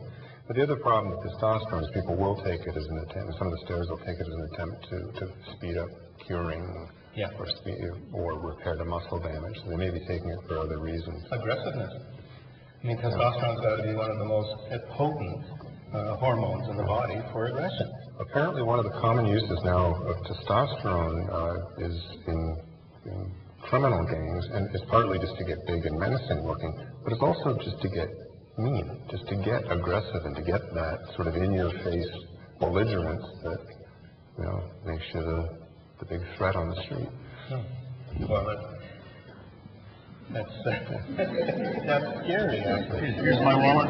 S5: But the other problem with testosterone is people will take it as an attempt, some of the steroids will take it as an attempt to, to speed up curing
S3: Yeah.
S5: or, speed, or repair the muscle damage. So they may be taking it for other reasons.
S3: Aggressiveness. I mean, testosterone's got to be one of the most potent uh, hormones in the body for aggression.
S5: Apparently, one of the common uses now of testosterone uh, is in, in criminal gangs, and it's partly just to get big and menacing looking, but it's also just to get mean, just to get aggressive and to get that sort of in-your-face belligerence that you know makes you the, the big threat on the street. Hmm.
S3: Well, that, that's, that's scary, actually.
S2: Here's my wallet.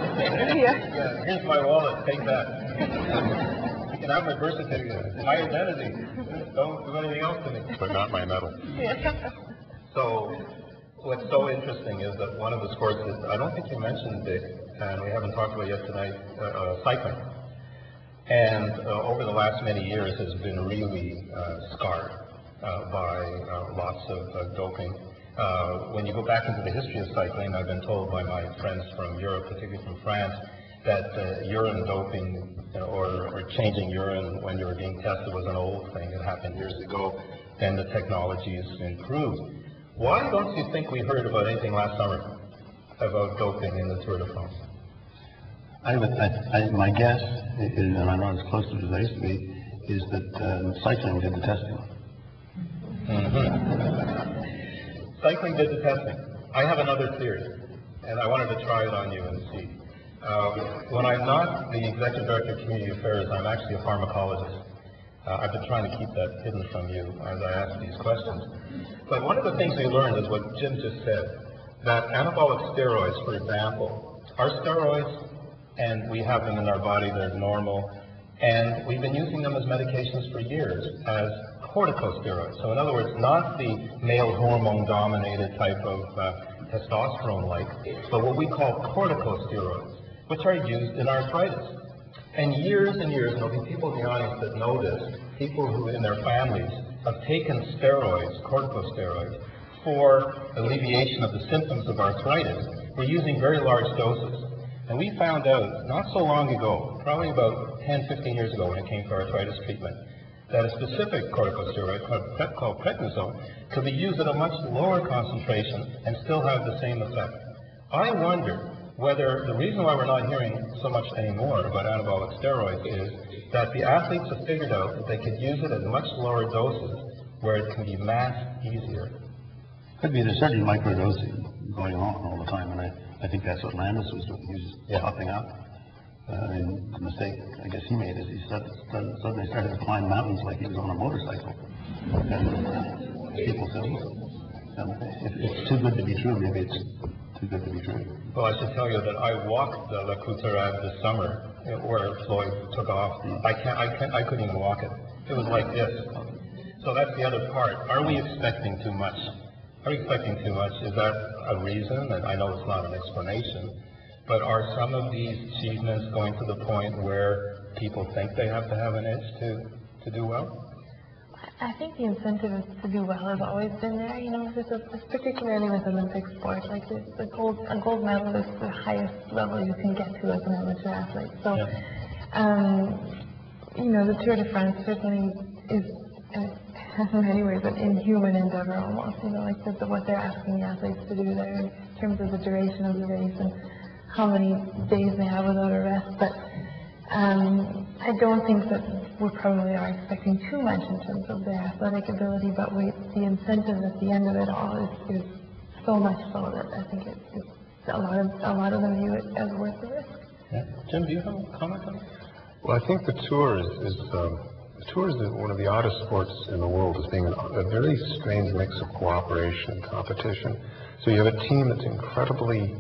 S3: Yeah, here's my wallet, take that. You can have my birth certificate, my identity. Don't do anything else to me.
S5: But not my medal.
S3: So, what's so interesting is that one of the sports that I don't think you mentioned, Dick, and we haven't talked about it yet tonight, uh, uh, cycling. And uh, over the last many years has been really uh, scarred uh, by uh, lots of doping. When you go back into the history of cycling, I've been told by my friends from Europe, particularly from France, that urine doping or, or changing urine when you were being tested was an old thing. It happened years ago. Then the technology has improved. Why don't you think we heard about anything last summer about doping in the Tour de France?
S2: I would, I, I, my guess, is, and I'm not as close to it as I used to be, is that um, cycling did the testing.
S3: Cycling did the testing. I have another theory, and I wanted to try it on you and see. Uh, when I'm not the executive director of community affairs, I'm actually a pharmacologist. Uh, I've been trying to keep that hidden from you as I ask these questions. But one of the things we learned is what Jim just said, that anabolic steroids, for example, are steroids, and we have them in our body, they're normal, and we've been using them as medications for years as corticosteroids. So in other words, not the male hormone-dominated type of uh, testosterone-like, but what we call corticosteroids, which are used in arthritis. And years and years, and there'll be people in the audience that know this, people who in their families have taken steroids, corticosteroids, for alleviation of the symptoms of arthritis. We're using very large doses. And we found out not so long ago, probably about 10, 15 years ago when it came to arthritis treatment, that a specific corticosteroid called, prednisone could be used at a much lower concentration and still have the same effect. I wonder whether the reason why we're not hearing so much anymore about anabolic steroids is that the athletes have figured out that they could use it at much lower doses where it can be masked easier.
S2: Could be, there's certainly microdosing going on all the time, and I, I think that's what Landis was doing. He was
S3: Yeah.
S2: topping up. Uh, and the mistake, I guess he made is he started, started, suddenly started to climb mountains like he was on a motorcycle. And uh, people said, um, if it's too good to be true, maybe it's to true.
S3: Well, I should tell you that I walked the La Couturade this summer, where Floyd took off. I can't, I can't, I couldn't even walk it. It was like this. So that's the other part. Are we expecting too much? Are we expecting too much? Is that a reason? And I know it's not an explanation, but are some of these achievements going to the point where people think they have to have an edge to, to do well?
S4: I think the incentive is to do well has always been there. You know, this is particularly with Olympic sport. Like the, the gold, a gold medal is the highest level you can get to as an amateur athlete. So,
S3: Yeah.
S4: um, you know, the Tour de France certainly is, uh, in many ways, an inhuman endeavor almost. You know, like the, the, what they're asking the athletes to do there in terms of the duration of the race and how many days they have without a rest. But um, I don't think that we probably are expecting too much in terms of their athletic ability, but we, the incentive at the end of it all is, is so much so that I think it, it's a lot of a lot of them view it as worth the risk.
S3: Yeah. Jim, do you have a comment on that?
S5: Well, I think the tour is, is um, tour is one of the oddest sports in the world as being an, a very strange mix of cooperation and competition. So you have a team that's incredibly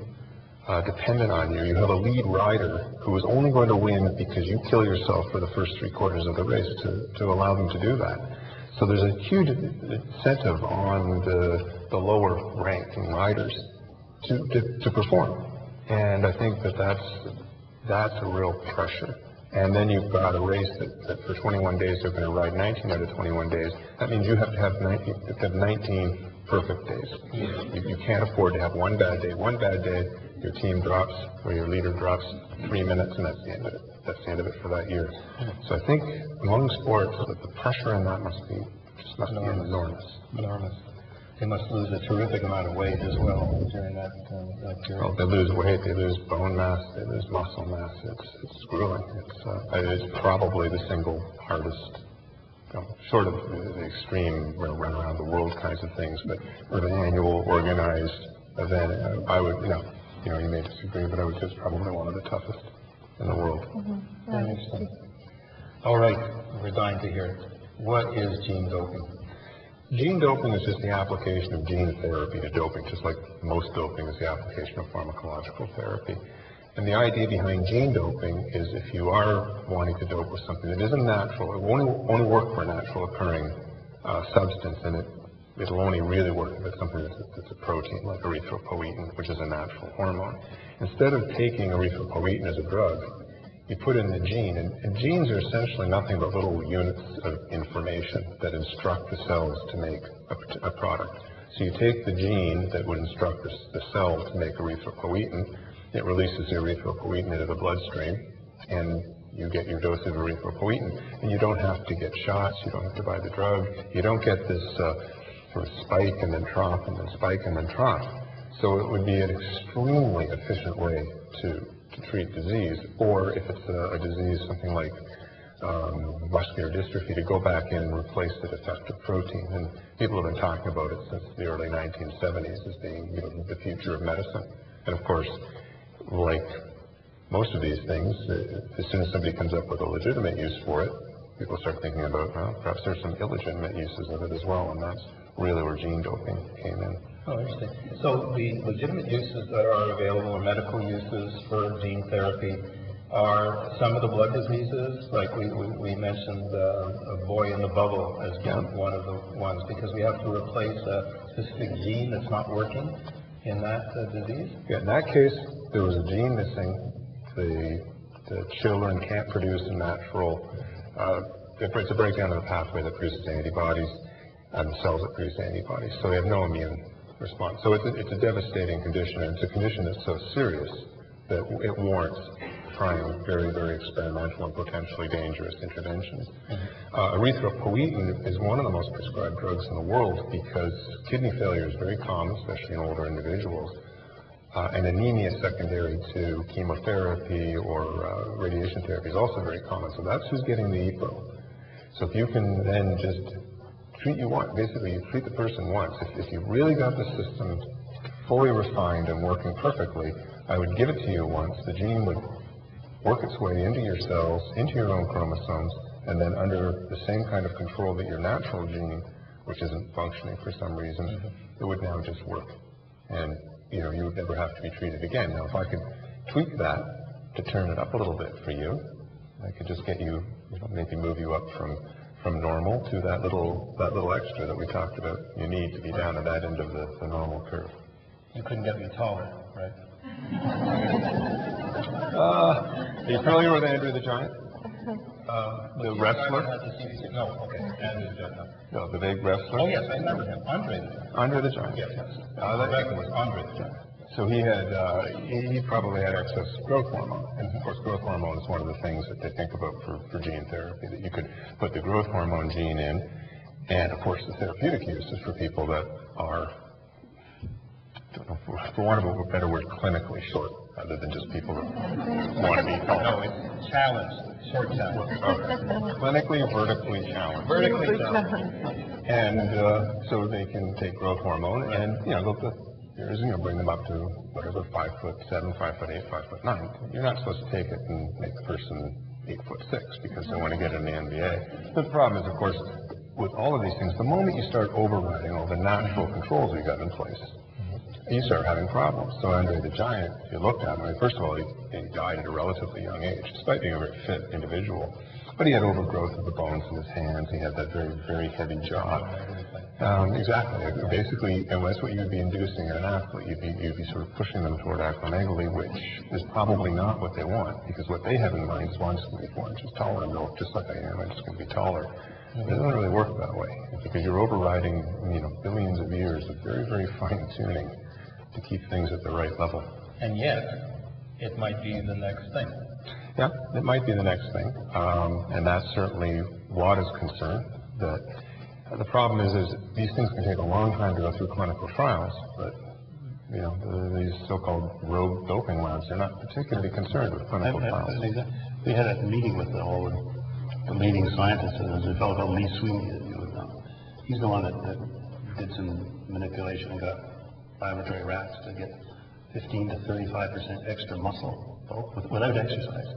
S5: uh, dependent on you. You have a lead rider who is only going to win because you kill yourself for the first three quarters of the race to, to allow them to do that. So there's a huge incentive on the, the lower ranking riders to, to, to perform. And I think that that's, that's a real pressure. And then you've got a race that, that for 21 days they're going to ride 19 out of 21 days. That means you have to have 19, have have 19 perfect days. You, you can't afford to have one bad day. One bad day, your team drops or your leader drops three minutes, and that's the end of it. That's the end of it for that year. So I think among sports, the pressure in that must be just must be enormous.
S3: Enormous. They must lose a terrific amount of weight as well during that, um, that
S5: Well, they lose weight, they lose bone mass, they lose muscle mass. It's it's grueling. It's uh, it's probably the single hardest, you know, short of the, extreme you know, run around the world kinds of things, but for an annual organized event, uh, I would you know you know you may disagree, but I would say it's probably one of the toughest in the world.
S3: Interesting. All right, we're dying to hear it. What is gene doping?
S5: Gene doping is just the application of gene therapy to doping, just like most doping is the application of pharmacological therapy. And the idea behind gene doping is if you are wanting to dope with something that isn't natural, it only, only work for a natural occurring uh, substance, and it, it'll only really work with something that's, that's a protein, like erythropoietin, which is a natural hormone. Instead of taking erythropoietin as a drug, you put in the gene, and, and genes are essentially nothing but little units of information that instruct the cells to make a, a product. So you take the gene that would instruct the, the cell to make erythropoietin, it releases the erythropoietin into the bloodstream, and you get your dose of erythropoietin. And you don't have to get shots, you don't have to buy the drug, you don't get this uh, sort of spike and then trough and then spike and then trough. So it would be an extremely efficient way to to treat disease, or if it's a, a disease, something like um, muscular dystrophy, to go back in and replace the defective protein. And people have been talking about it since the early 1970s as being you know, the future of medicine. And of course, like most of these things, uh, as soon as somebody comes up with a legitimate use for it, people start thinking about, well, perhaps there's some illegitimate uses of it as well, and that's really where gene doping came in.
S3: Oh, interesting. So the legitimate uses that are available or medical uses for gene therapy are some of the blood diseases, like we, we, we mentioned uh, a boy in the bubble as being one of the ones, because we have to replace a specific gene that's not working in that uh, disease.
S5: Yeah, in that case, there was a gene missing. The, the children can't produce a natural, uh, it's a breakdown of the pathway that produces antibodies and the cells that produce antibodies. So they have no immune response. So it's a, it's a devastating condition, and it's a condition that's so serious that it warrants trying very, very experimental and potentially dangerous interventions. Uh, erythropoietin is one of the most prescribed drugs in the world because kidney failure is very common, especially in older individuals. Uh, and anemia secondary to chemotherapy or uh, radiation therapy is also very common. So that's who's getting the EPO. So if you can then just treat you once, basically you treat the person once. If, if you really got the system fully refined and working perfectly, I would give it to you once. The gene would work its way into your cells, into your own chromosomes, and then under the same kind of control that your natural gene, which isn't functioning for some reason, mm-hmm. it would now just work. And you know, you would never have to be treated again. Now, if I could tweak that to turn it up a little bit for you, I could just get you, you know, maybe move you up from from normal to that little that little extra that we talked about. You need to be down at that end of the, the normal curve.
S3: You couldn't get me taller, right?
S5: Uh, are you familiar with Andrew the Giant?
S3: Uh,
S5: The wrestler?
S3: the No, okay. Andrew Jackson.
S5: No, the big wrestler.
S3: Oh, yes, I remember him. Andre the Giant.
S5: Andre the Giant.
S3: Yes, yes.
S5: Uh, that-
S3: Rebecca was Andre the Giant.
S5: So he had, uh, he he probably had excess growth hormone. And of course, growth hormone is one of the things that they think about for, for gene therapy, that you could put the growth hormone gene in. And of course, the therapeutic use is for people that are, don't know, for, for want of a better word, clinically short, other than just people that want to be tall.
S3: No, it's challenged, short challenge.
S5: Okay. Clinically, vertically challenged.
S3: Vertically challenged.
S5: And uh, so they can take growth hormone, and you know, they'll, they'll- you know, bring them up to whatever, five foot seven, five foot eight, five foot nine. You're not supposed to take it and make the person eight foot six because they want to get in the NBA. The problem is, of course, with all of these things, the moment you start overriding all the natural controls we got in place, you start having problems. So Andre the Giant, if you looked at him, I mean, first of all, he, he died at a relatively young age, despite being a very fit individual. But he had overgrowth of the bones in his hands. He had that very, very heavy jaw. Um, exactly. Basically, and that's what you'd be inducing in an athlete. You'd be, you'd be sort of pushing them toward acromegaly, which is probably not what they want, because what they have in mind is, well, I'm just going to be four inches taller and go just like I am. I'm just going to be taller. It doesn't really work that way, because you're overriding, you know, billions of years of very, very fine tuning to keep things at the right level.
S3: And yet, it might be the next thing.
S5: Yeah, it might be the next thing, um, and that's certainly WADA's concern. That the problem is, is these things can take a long time to go through clinical trials, but you know the, these so-called rogue doping labs are not particularly concerned with clinical
S2: I-
S5: trials.
S2: I- We had a meeting with all the, the leading scientists, and there's a fellow called Lee Sweeney that you would know. He's the one that, that did some manipulation and got laboratory rats to get fifteen to thirty-five percent extra muscle without exercise.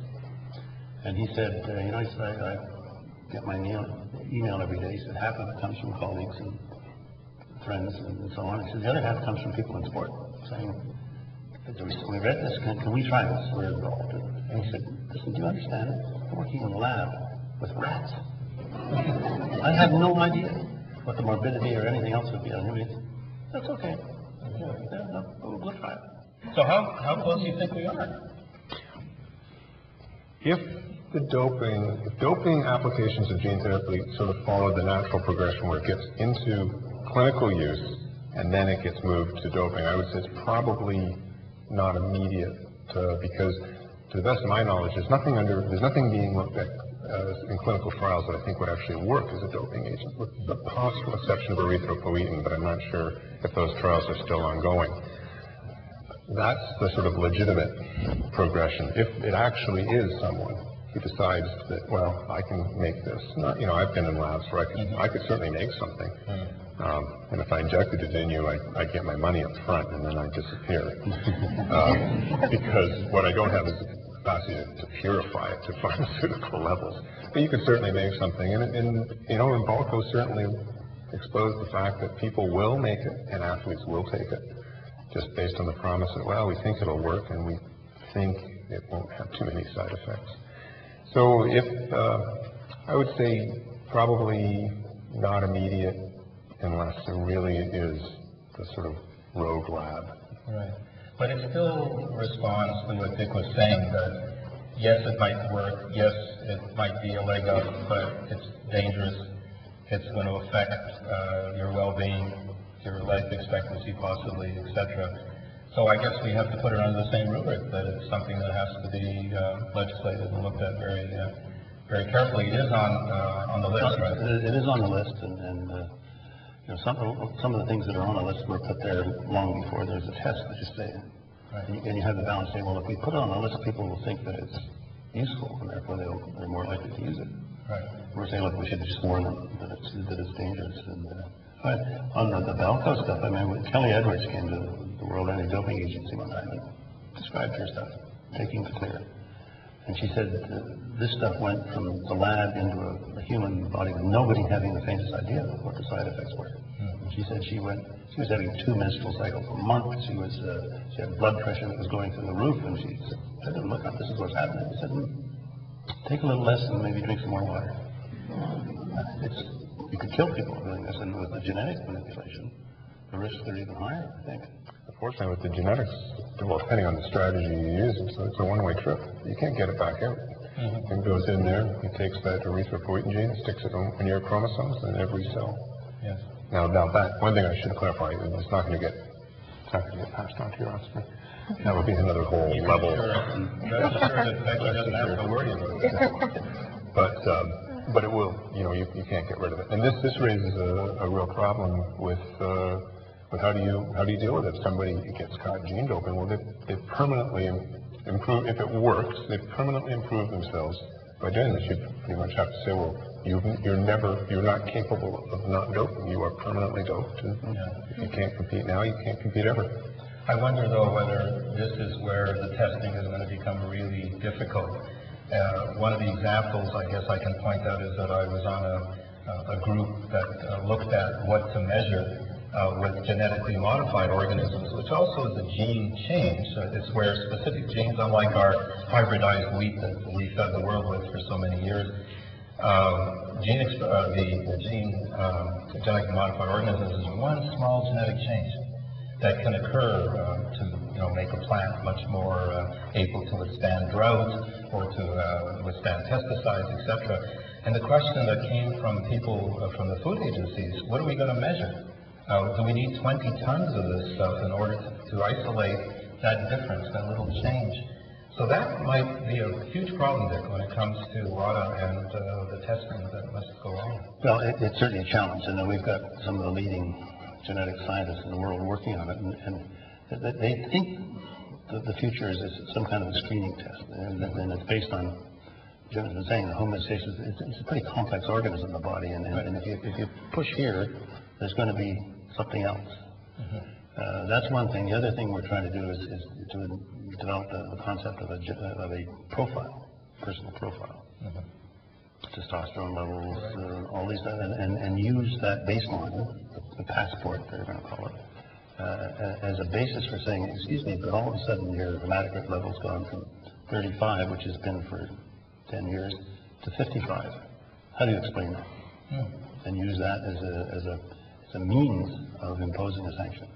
S2: And he said, uh, you know, he said, I, I get my email, email every day. He said, half of it comes from colleagues and friends and so on. He said, the other half comes from people in sport saying, we read this, can, can we try this? We're involved. And he said, listen, do you understand? I'm working in the lab with rats. I have no idea what the morbidity or anything else would be. I mean, that's okay. Yeah, yeah, no, we'll, we'll try it.
S3: So how, how close do you think we are?
S5: If the doping, doping applications of gene therapy sort of follow the natural progression where it gets into clinical use and then it gets moved to doping, I would say it's probably not immediate uh, because to the best of my knowledge, there's nothing under, there's nothing being looked at uh, in clinical trials that I think would actually work as a doping agent, with the possible exception of erythropoietin, but I'm not sure if those trials are still ongoing. That's the sort of legitimate progression. If it actually is someone who decides that, well, I can make this, not, you know, I've been in labs where I could, I could certainly make something. Um, and if I injected it in you, I, I'd get my money up front and then I'd disappear. um, because what I don't have is the capacity to, to purify it to pharmaceutical levels. But you could certainly make something. And, and you know, and Balco certainly exposed the fact that people will make it and athletes will take it just based on the promise that, well, we think it'll work and we think it won't have too many side effects. So if, uh, I would say probably not immediate unless there really is the sort of rogue lab.
S3: Right. But it still responds to what Dick was saying, that yes, it might work, yes, it might be a leg up, but it's dangerous. It's going to affect uh, your well-being, your life expectancy possibly, etc. So I guess we have to put it under the same rubric, that it's something that has to be uh, legislated and looked at very, uh, very carefully. It is on, uh, on the list, right?
S2: It it is on the list, and, and, uh, you know, some, some of the things that are on the list were put there long before there's a test, as you say.
S3: Right.
S2: And you- and you have the balance saying, well, if we put it on the list, people will think that it's useful, and therefore they'll, they're more likely to use it.
S3: Right.
S2: We're saying, look, we should just warn them that it's, that it's dangerous, and, uh, but on the, the Balco stuff, I mean, when Kelly Edwards came to the World Anti-Doping Agency one time and described her stuff, taking the clear. And she said that this stuff went from the lab into a, a human body with nobody having the faintest idea of what the side effects were. And She said she went, she was having two menstrual cycles a month. She was, uh, she had blood pressure that was going through the roof, and she said, look, this is what's happening. I said, "Hmm, take a little less and maybe drink some more water. It's, you could kill people doing this, and with the genetic manipulation, the risks are even higher, I think.
S5: Unfortunately, with the genetics, well, depending on the strategy you use, it's, it's a one-way trip. You can't get it back out. It goes in there, it takes that erythropoietin gene, sticks it on, on your chromosomes in every cell.
S3: Yes.
S5: Now, now that, one thing I should clarify, is it's not going to get, it's not going to get passed on to your offspring. That would be another whole level.
S3: That's sure that Beckie doesn't have to worry about it.
S5: But, um, but it will, you know, you, you can't get rid of it. And this, this raises a, a real problem with, uh, with how do you, how do you deal with it? If somebody gets caught gene doping, well, they, they permanently improve, if it works, they permanently improve themselves. By doing this, you pretty much have to say, well, you, you're never, you're not capable of not doping. You are permanently doped. And if you can't compete now, you can't compete ever.
S3: I wonder though whether this is where the testing is going to become really difficult. Uh, one of the examples I guess I can point out is that I was on a, a group that uh, looked at what to measure uh, with genetically modified organisms, which also is a gene change. It's where specific genes, unlike our hybridized wheat that we fed the world with for so many years, um, gene uh, the, the gene um, genetically modified organisms is one small genetic change that can occur uh, to you know make a plant much more uh, able to withstand drought or to uh, withstand pesticides, etc. And the question that came from people uh, from the food agencies: What are we going to measure? Do we need 20 tons of this stuff in order to, isolate that difference, that little change? So that might be a huge problem, Dick, when it comes to WADA and uh, the testing that must go on.
S2: Well, it, it's certainly a challenge, and we've got some of the leading genetic scientists in the world working on it, and, and they think the future is, some kind of a screening test, and, and it's based on Jim has been saying, the homeostasis, it's, it's a pretty complex organism in the body, and, and, and if, you, if you push here, there's going to be something else. Mm-hmm. Uh, that's one thing. The other thing we're trying to do is, is to develop the, the concept of a, of a profile, personal profile. Mm-hmm. Testosterone levels, uh, all these, and, and, and use that baseline, the passport, they're going to call it, uh, as a basis for saying, excuse me, but all of a sudden your hematocrit level's gone from 35, which has been for 10 years, to 55. How do you explain that? Mm. And use that as a, as a it's a means of imposing a sanction.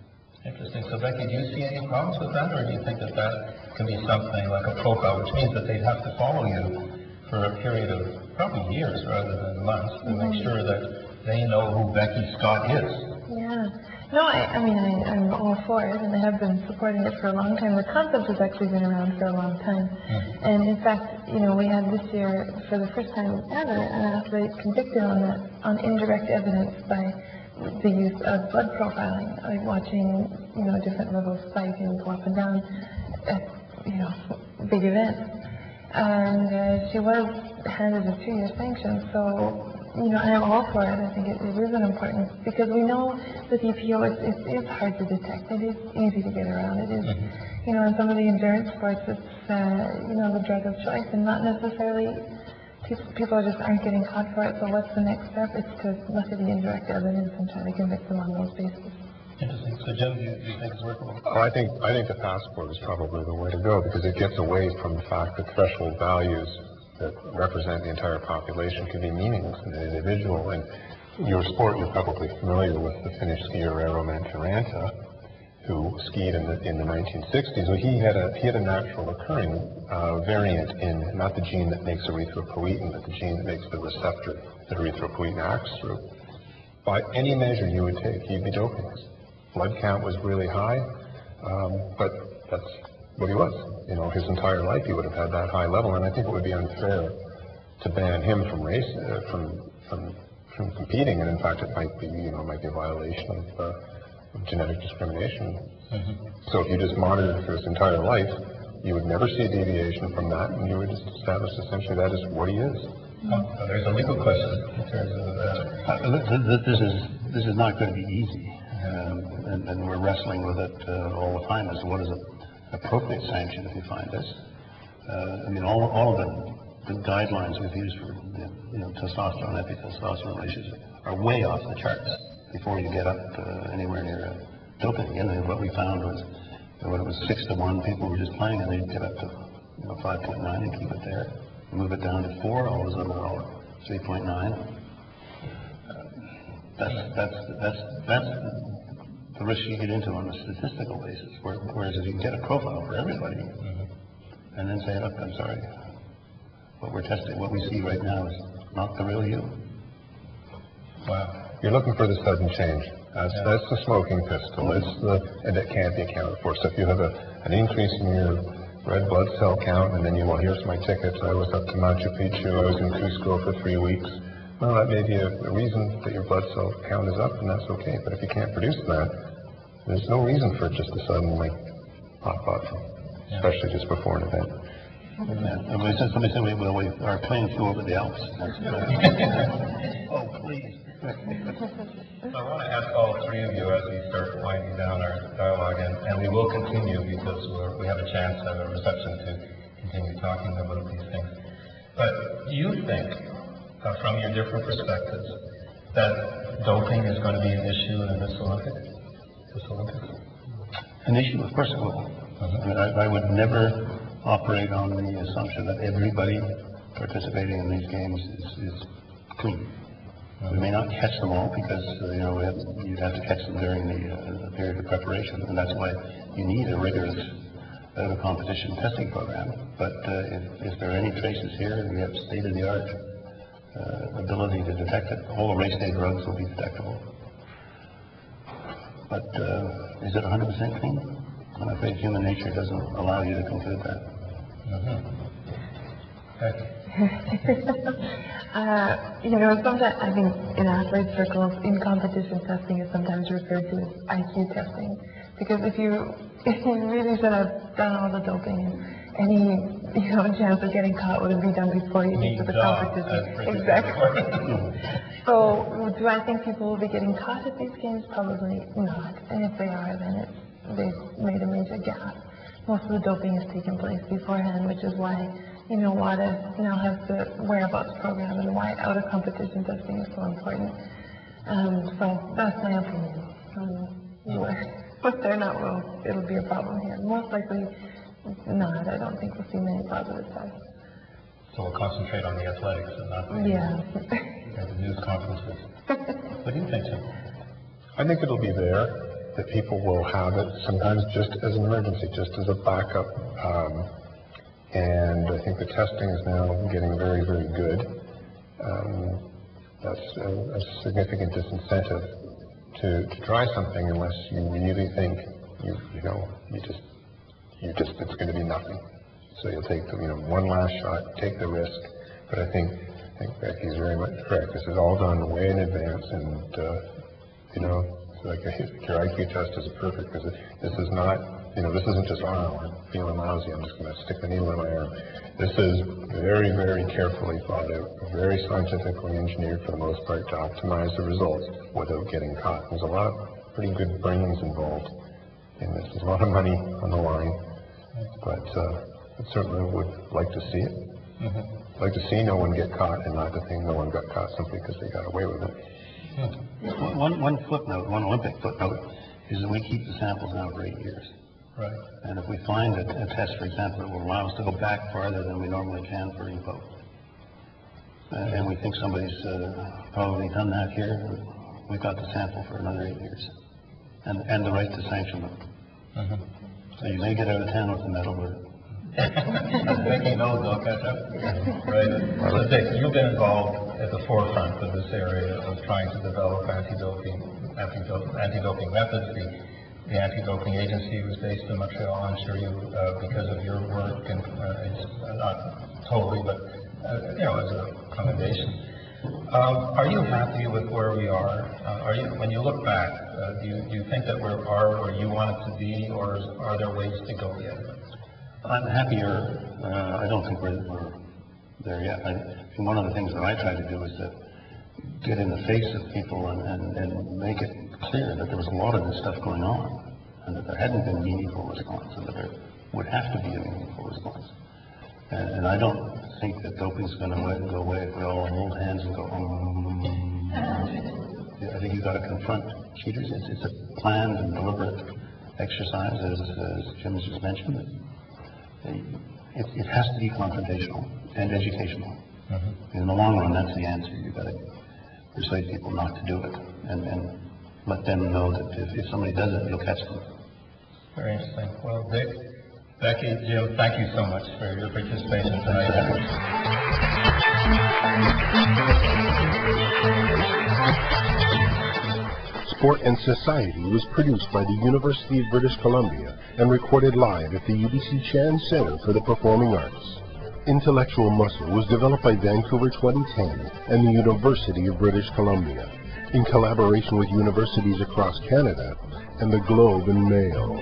S3: Interesting. So, Beckie, do you see any problems with that, or do you think that that can be something like a profile, which means that they'd have to follow you for a period of probably years rather than months to mm-hmm. make sure that they know who Beckie Scott is?
S4: Yeah. No, I, I mean, I, I'm all for it, and I have been supporting it for a long time. The concept has actually been around for a long time. Mm-hmm. And in fact, you know, we had this year, for the first time ever, an athlete convicted on that, on indirect evidence by the use of blood profiling, like watching, you know, different levels spike and go up and down at, you know, big events. And uh, she was handed a two-year sanction, so, you know, I'm all for it. I think it, it is an important, because we know that EPO is, is, is hard to detect. It is easy to get around. It is, mm-hmm. you know, in some of the endurance sports, it's, uh, you know, the drug of choice and not necessarily people just aren't getting caught for it. So what's the next step? It's to look at the indirect evidence and try to convict them on those bases.
S3: Interesting. So Jim, do you, do you think it's workable?
S5: Oh, I think I think the passport is probably the way to go because it gets away from the fact that threshold values that represent the entire population can be meaningless in an individual. And your sport, you're probably familiar with the Finnish skier Eero Mäntyranta, who skied in the in the 1960s. Well, he had a he had a natural occurring uh, variant in not the gene that makes erythropoietin, but the gene that makes the receptor that erythropoietin acts through. By any measure you would take, he'd be doping. Blood count was really high, um, but that's what he was. You know, his entire life he would have had that high level, and I think it would be unfair to ban him from race uh, from from from competing, and in fact, it might be you know might be a violation of. Uh, genetic discrimination. Mm-hmm. So if you just monitored for his entire life, you would never see a deviation from that, and you would just establish essentially that is what he is.
S3: Oh, there's a legal question in terms of that.
S2: Uh, this is this is not going to be easy, um, and, and, we're wrestling with it uh, all the time as to what is an appropriate sanction if you find this. Uh, I mean, all, all of the, the guidelines we've used for you know, testosterone, epitestosterone ratios are way off the charts before you get up uh, anywhere near uh, doping what we found was that when it was six to one, people were just playing and they'd get up to you know, 5.9 and keep it there. Move it down to four, all of a sudden they're all 3.9. That's, that's, that's, that's the risk you get into on a statistical basis. Whereas if you can get a profile for everybody mm-hmm. and then say, look, I'm sorry, what we're testing, what we see right now is not the real you.
S5: Wow. You're looking for the sudden change. That's, yeah. that's the smoking pistol. It's the, and it can't be accounted for. So if you have a, an increase in your red blood cell count, and then you, well, here's my tickets. I was up to Machu Picchu. I was in Cusco for three weeks. Well, that may be a, a reason that your blood cell count is up, and that's okay. But if you can't produce that, there's no reason for it just to suddenly pop up, yeah. especially just before an event.
S2: Yeah. And we said somebody said we, well, we, our plane flew over the Alps.
S3: oh, please. So I want to ask all three of you as we start winding down our dialogue, and, and we will continue because we're, we have a chance at a reception to continue talking about these things. But do you think, uh, from your different perspectives, that doping is going to be an issue in this Olympic, this Olympics?
S2: An issue, of course it will. I mean, I, I would never operate on the assumption that everybody participating in these games is, is clean. We may not catch them all because, uh, you know, we have, you'd have to catch them during the, uh, the period of preparation, and that's why you need a rigorous uh, competition testing program. But uh, if, if there are any traces here, we have state-of-the-art uh, ability to detect it. All the race day drugs will be detectable. But uh, is it 100% clean? I'm afraid human nature doesn't allow you to conclude that.
S4: Uh, you know, sometimes I think in athlete circles, in competition testing is sometimes referred to as IQ testing, because if you if you really should have done all the doping and any you know chance of getting caught would have been done before you get to the competition. Exactly. so, do I think people will be getting caught at these games? Probably not. And if they are, then it's they've made a major gap. Most of the doping has taken place beforehand, which is why you know, WADA now has the whereabouts program and why out of competition testing is so important. Um, so that's my opinion. Um, whether or not will it'll be a problem here. Most likely not. I don't think we'll see many positive tests.
S3: So we'll concentrate on the athletics and not the,
S4: Yeah.
S3: uh, the news conferences. What do you think, Tim?
S5: I think it'll be there, that people will have it sometimes just as an emergency, just as a backup. Um, and I think the testing is now getting very, very good. Um, that's a, a significant disincentive to, to try something unless you really think you, you know, you just, you just, it's going to be nothing. So you'll take the, you know, one last shot, take the risk. But I think, I think Beckie's very much correct. This is all done way in advance and, uh, you know, like your IQ test is perfect because this is not, you know, this isn't just, oh, I'm feeling lousy, I'm just going to stick the needle in my arm. This is very, very carefully thought out, very scientifically engineered for the most part to optimize the results without getting caught. There's a lot of pretty good brains involved in this. There's a lot of money on the line, but uh, I certainly would like to see it.
S3: Mm-hmm.
S5: Like to see no one get caught and not to think no one got caught simply because they got away with it.
S2: One, one footnote, one Olympic footnote, is that we keep the samples now for eight years.
S3: Right.
S2: And if we find a, a test, for example, that will allow us to go back farther than we normally can for EPO, uh, and we think somebody's uh, probably done that here, we've got the sample for another eight years, and, and the right to sanction them.
S3: Mm-hmm.
S2: So you may get out of town with the medal, but
S3: Making those all catch up. Right. So Dick, you've been involved at the forefront of this area of trying to develop anti-doping, anti-doping, anti-doping methods. The, the anti-doping agency was based in Montreal. I'm sure you, uh, because of your work, and uh, it's uh, not totally, but uh, you know, as a commendation. Um, are you happy with where we are? Uh, are you, when you look back, uh, do you, do you think that we are where you want it to be, or are there ways to go yet?
S2: I'm happier. I don't think we're, we're there yet. I, one of the things that I try to do is to get in the face of people and, and, and make it clear that there was a lot of this stuff going on and that there hadn't been meaningful response and that there would have to be a meaningful response. And, and I don't think that doping's going to go away if we all hold hands and go, um, I think you've got to confront cheaters. It's, it's a planned and deliberate exercise, as, as Jim has just mentioned. It, it has to be confrontational and educational. Mm-hmm. In the long run, that's the answer. You've got to persuade people not to do it and, and let them know that if, if somebody does it, you'll catch them.
S3: Very interesting. Well, Dick, Beckie, Jim, thank you so much for your participation tonight.
S1: Sport and Society was produced by the University of British Columbia and recorded live at the UBC Chan Center for the Performing Arts. Intellectual Muscle was developed by Vancouver 2010 and the University of British Columbia in collaboration with universities across Canada and the Globe and Mail.